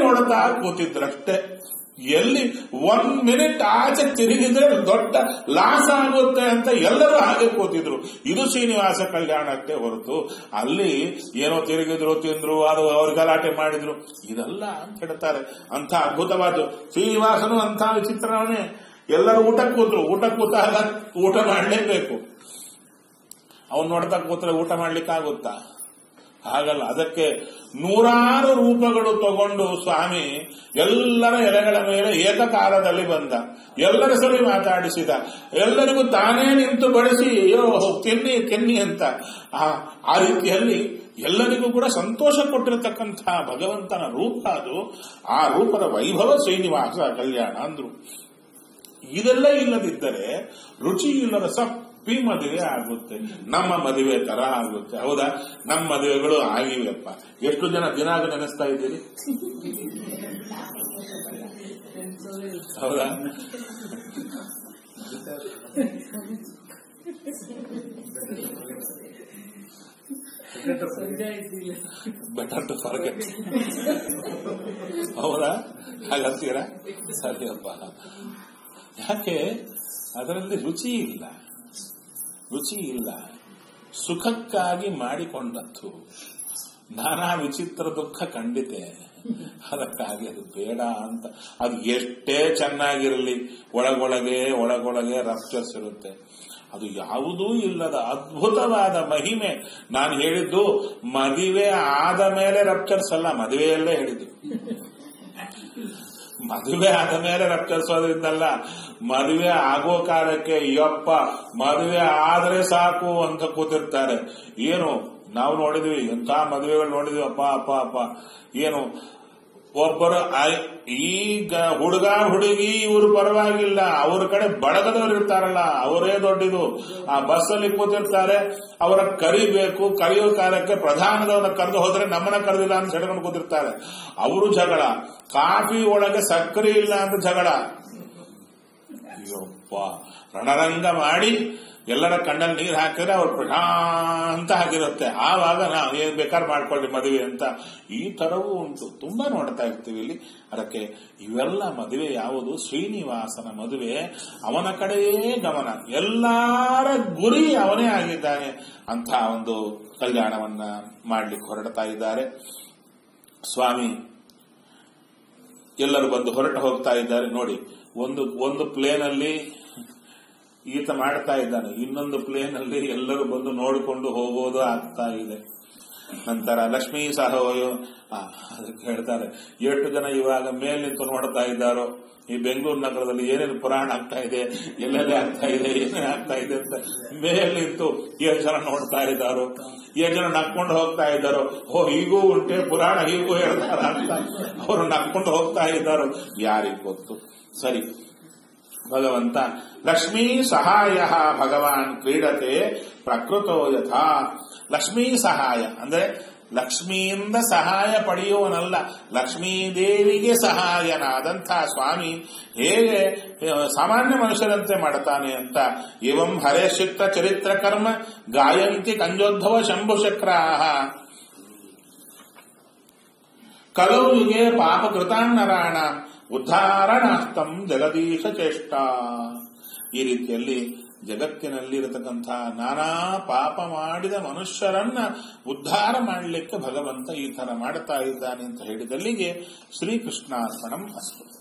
ನೋಡ್ತಾ ಕೂತಿದ್ರಷ್ಟೇ. ಎಲ್ಲಿ ಒಂದ್ ಮಿನಿಟ್ ಆಚೆ ತಿರುಗಿದ್ರೆ ದೊಡ್ಡ ಲಾಸ್ ಆಗುತ್ತೆ ಅಂತ ಎಲ್ಲರೂ ಹಾಗೆ ಕೂತಿದ್ರು. ಇದು ಶ್ರೀನಿವಾಸ ಕಲ್ಯಾಣಕ್ಕೆ ಹೊರತು ಅಲ್ಲಿ ಏನೋ ತಿರುಗಿದ್ರು, ತಿಂದ್ರು, ಅದು ಅವ್ರ ಗಲಾಟೆ ಮಾಡಿದ್ರು. ಇದೆಲ್ಲ ಅಂತ ಹೇಳ್ತಾರೆ. ಅಂತ ಅದ್ಭುತವಾದ್ದು. ಶ್ರೀನಿವಾಸನು ಅಂತ ವಿಚಿತ್ರವನೇ ಎಲ್ಲರೂ ಊಟ ಕೂತ್ರು. ಊಟ ಕೂತಾಗ ಊಟ ಮಾಡಲೇಬೇಕು. ಅವನು ನೋಡ್ತಾ ಕೂತ್ರೆ ಊಟ ಮಾಡ್ಲಿಕ್ಕಾಗುತ್ತಾ? ಹಾಗಲ್ಲ. ಅದಕ್ಕೆ ನೂರಾರು ರೂಪಗಳು ತಗೊಂಡು ಸ್ವಾಮಿ ಎಲ್ಲರ ಎಲೆಗಳ ಮೇಲೆ ಏಕಕಾಲದಲ್ಲಿ ಬಂದ. ಎಲ್ಲರ ಸರಿ ಮಾತಾಡಿಸಿದ. ಎಲ್ಲರಿಗೂ ತಾನೇ ನಿಂತು ಬಳಸಿ ಅಯ್ಯೋ ಕೆನ್ನಿ ಕೆನ್ನಿ ಅಂತ. ಆ ರೀತಿಯಲ್ಲಿ ಎಲ್ಲರಿಗೂ ಕೂಡ ಸಂತೋಷ ಕೊಟ್ಟಿರತಕ್ಕಂತಹ ಭಗವಂತನ ರೂಪ ಅದು. ಆ ರೂಪದ ವೈಭವ ಶ್ರೀನಿವಾಸ ಕಲ್ಯಾಣ ಅಂದ್ರು. ಇದೆಲ್ಲ ಇಲ್ಲದಿದ್ದರೆ ರುಚಿ ಇಲ್ಲದ ಸಪ್ಪಿ ಮದುವೆ ಆಗುತ್ತೆ. ನಮ್ಮ ಮದುವೆ ತರ ಆಗುತ್ತೆ. ಹೌದಾ? ನಮ್ಮ ಮದುವೆಗಳು ಆಗಿವೆಯಪ್ಪ. ಎಷ್ಟು ಜನ ದಿನಾಗ ನೆನೆಸ್ತಾ ಇದ್ದೀರಿ? ಹೌದಾ? ಬೆಟರ್ ಟು ಫಾರ್ಗೆಟ್ ಹೌದಾ? ಹಾಗಂತೀರಾ ಸರಿಯಪ್ಪ. ಯಾಕೆ? ಅದರಲ್ಲಿ ರುಚಿ ಇಲ್ಲ. ರುಚಿ ಇಲ್ಲ ಸುಖಕ್ಕಾಗಿ ಮಾಡಿಕೊಂಡದ್ದು. ನಾನಾ ವಿಚಿತ್ರ ದುಃಖ ಖಂಡಿತೆ ಅದಕ್ಕಾಗಿ ಅದು ಬೇಡ ಅಂತ. ಅದು ಎಷ್ಟೇ ಚೆನ್ನಾಗಿರಲಿ, ಒಳಗೊಳಗೆ ಒಳಗೊಳಗೆ ರಪ್ಚರ್ಸ್ ಇರುತ್ತೆ. ಅದು ಯಾವುದೂ ಇಲ್ಲದ ಅದ್ಭುತವಾದ ಮಹಿಮೆ. ನಾನು ಹೇಳಿದ್ದು ಮದುವೆ ಆದ ಮೇಲೆ ರಪ್ಚರ್ಸ್ ಅಲ್ಲ, ಮದುವೆಯಲ್ಲೇ ಹೇಳಿದ್ದು. ಮದುವೆ ಆದ ಮೇಲೆ ರಪ್ಚರಿಸೋದ್ರಿಂದಲ್ಲ ಮದುವೆ ಆಗೋ ಕಾಲಕ್ಕೆ ಯಪ್ಪ, ಮದುವೆ ಆದ್ರೆ ಸಾಕು ಅಂತ ಕೂತಿರ್ತಾರೆ. ಏನು, ನಾವು ನೋಡಿದ್ವಿ, ಎಂಥ ಮದುವೆಗಳು ನೋಡಿದ್ವಿ. ಅಪ್ಪ ಅಪ್ಪ ಅಪ್ಪ. ಏನು ಒಬ್ಬರು ಈಗ ಹುಡುಗ ಹುಡುಗಿ ಇವರು ಪರವಾಗಿಲ್ಲ. ಅವ್ರ ಕಡೆ ಬಡಗದವ್ರು ಇರ್ತಾರಲ್ಲ, ಅವರೇ ದೊಡ್ಡದು. ಆ ಬಸ್ಸಲ್ಲಿ ಕೂತಿರ್ತಾರೆ, ಅವರ ಕರಿಬೇಕು, ಕರೆಯೋ ಕಾಲಕ್ಕೆ ಪ್ರಧಾನದವರ ಕರೆದು ಹೋದ್ರೆ ನಮ್ಮನ್ನ ಕರೆದಿಲ್ಲ ಅಂತ ಸೆಡ್ಕೊಂಡು ಕೂತಿರ್ತಾರೆ. ಅವರು ಜಗಳ. ಕಾಫಿ ಒಳಗೆ ಸಕ್ಕರೆ ಇಲ್ಲ ಅಂತ ಜಗಳ. ರಣರಂಗ ಮಾಡಿ ಎಲ್ಲರ ಕಣ್ಣಲ್ಲಿ ನೀರು ಹಾಕಿದ್ರೆ ಅವ್ರು ಪ್ರಶಾಂತ ಆಗಿರುತ್ತೆ. ಆವಾಗ ನಾವು ಏನ್ ಬೇಕಾದ್ರೆ ಮಾಡ್ಕೊಳ್ಳಿ ಮದುವೆ ಅಂತ. ಈ ತರವೂ ಉಂಟು. ತುಂಬಾ ನೋಡ್ತಾ ಇರ್ತೀವಿ ಇಲ್ಲಿ. ಅದಕ್ಕೆ ಇವೆಲ್ಲ ಮದುವೆ ಯಾವುದು? ಶ್ರೀನಿವಾಸನ ಮದುವೆ. ಅವನ ಕಡೆಯೇ ಗಮನ. ಎಲ್ಲರ ಗುರಿ ಅವನೇ ಆಗಿದ್ದಾನೆ ಅಂತ ಒಂದು ಕಲ್ಯಾಣವನ್ನ ಮಾಡ್ಲಿಕ್ಕೆ ಹೊರಡ್ತಾ ಇದ್ದಾರೆ. ಸ್ವಾಮಿ, ಎಲ್ಲರೂ ಬಂದು ಹೊರಟು ಹೋಗ್ತಾ ಇದ್ದಾರೆ. ನೋಡಿ, ಒಂದು ಒಂದು ಪ್ಲೇನ್ ಅಲ್ಲಿ ಈತ ಮಾಡ್ತಾ ಇದ್ದಾನೆ. ಇನ್ನೊಂದು ಪ್ಲೇನ್ ಅಲ್ಲಿ ಎಲ್ಲರೂ ಬಂದು ನೋಡಿಕೊಂಡು ಹೋಗೋದು ಆಗ್ತಾ ಇದೆ. ನಂತರ ಲಕ್ಷ್ಮೀ ಸಹೋಯೋ ಅದಕ್ಕೆ ಹೇಳ್ತಾರೆ, ಎಷ್ಟು ಜನ ಇವಾಗ ಮೇಲ್ ನಿಂತು ನೋಡ್ತಾ ಇದ್ದಾರೋ? ಈ ಬೆಂಗಳೂರು ನಗರದಲ್ಲಿ ಏನೇನು ಪುರಾಣ ಆಗ್ತಾ ಇದೆ? ಎಲ್ಲೆಲ್ಲೇ ಆಗ್ತಾ ಇದೆ? ಏನೇನು ಆಗ್ತಾ ಇದೆ ಅಂತ ಮೇಲ್ ನಿಂತು ಎಷ್ಟು ಜನ ನೋಡ್ತಾ ಇದ್ದಾರೋ? ಎಷ್ಟು ಜನ ನಕ್ಕೊಂಡು ಹೋಗ್ತಾ ಇದ್ದಾರೋ? ಓ, ಹೀಗೂ ಉಂಟೆ, ಪುರಾಣ ಹೀಗೂ ಹೇಳ್ತಾರ ಅಂತ ಅವರು ನಕ್ಕೊಂಡು ಹೋಗ್ತಾ ಇದ್ದಾರೋ? ಯಾರಿಗ್ ಗೊತ್ತು? ಸರಿ ಭಗವಂತ ಲಕ್ಷ್ಮೀ ಸಹಾಯ ಭಗವಾನ್ ಕ್ರೀಡತೆ ಪ್ರಕೃತೋ ಯಥಾ. ಲಕ್ಷ್ಮೀ ಸಹಾಯ, ಅಂದ್ರೆ ಲಕ್ಷ್ಮಿಯಿಂದ ಸಹಾಯ ಪಡೆಯುವನಲ್ಲ ಲಕ್ಷ್ಮೀದೇವಿಗೆ ಸಹಾಯನಾದಂಥ ಸ್ವಾಮಿ ಹೇಗೆ ಸಾಮಾನ್ಯ ಮನುಷ್ಯರಂತೆ ಮಾಡುತ್ತಾನೆ ಅಂತ. ಇವಂ ಹರೇಶಿತ್ತ ಚರಿತ್ರ ಕರ್ಮ ಗಾಯಂತಿ ಕಂಜೋದ್ಧವ ಶಂಭುಶಕ್ರಾಹ ಕಲೌ ಯುಗೆ ಪಾಪಕೃತಾನ್ನರಾಣ ಉದ್ಧಾರಣಾರ್ಥಂ ಜಗದೀಶ ಚೇಷ್ಟ. ಈ ರೀತಿಯಲ್ಲಿ ಜಗತ್ತಿನಲ್ಲಿ ಇರತಕ್ಕಂಥ ನಾನಾ ಪಾಪ ಮಾಡಿದ ಮನುಷ್ಯರನ್ನ ಉದ್ಧಾರ ಮಾಡಲಿಕ್ಕೆ ಭಗವಂತ ಈ ತರ ಮಾಡ್ತಾ ಇದ್ದಾನೆ ಅಂತ ಹೇಳಿದಲ್ಲಿಗೆ ಶ್ರೀಕೃಷ್ಣಾರ್ಪಣಂ ಅಸ್ತು.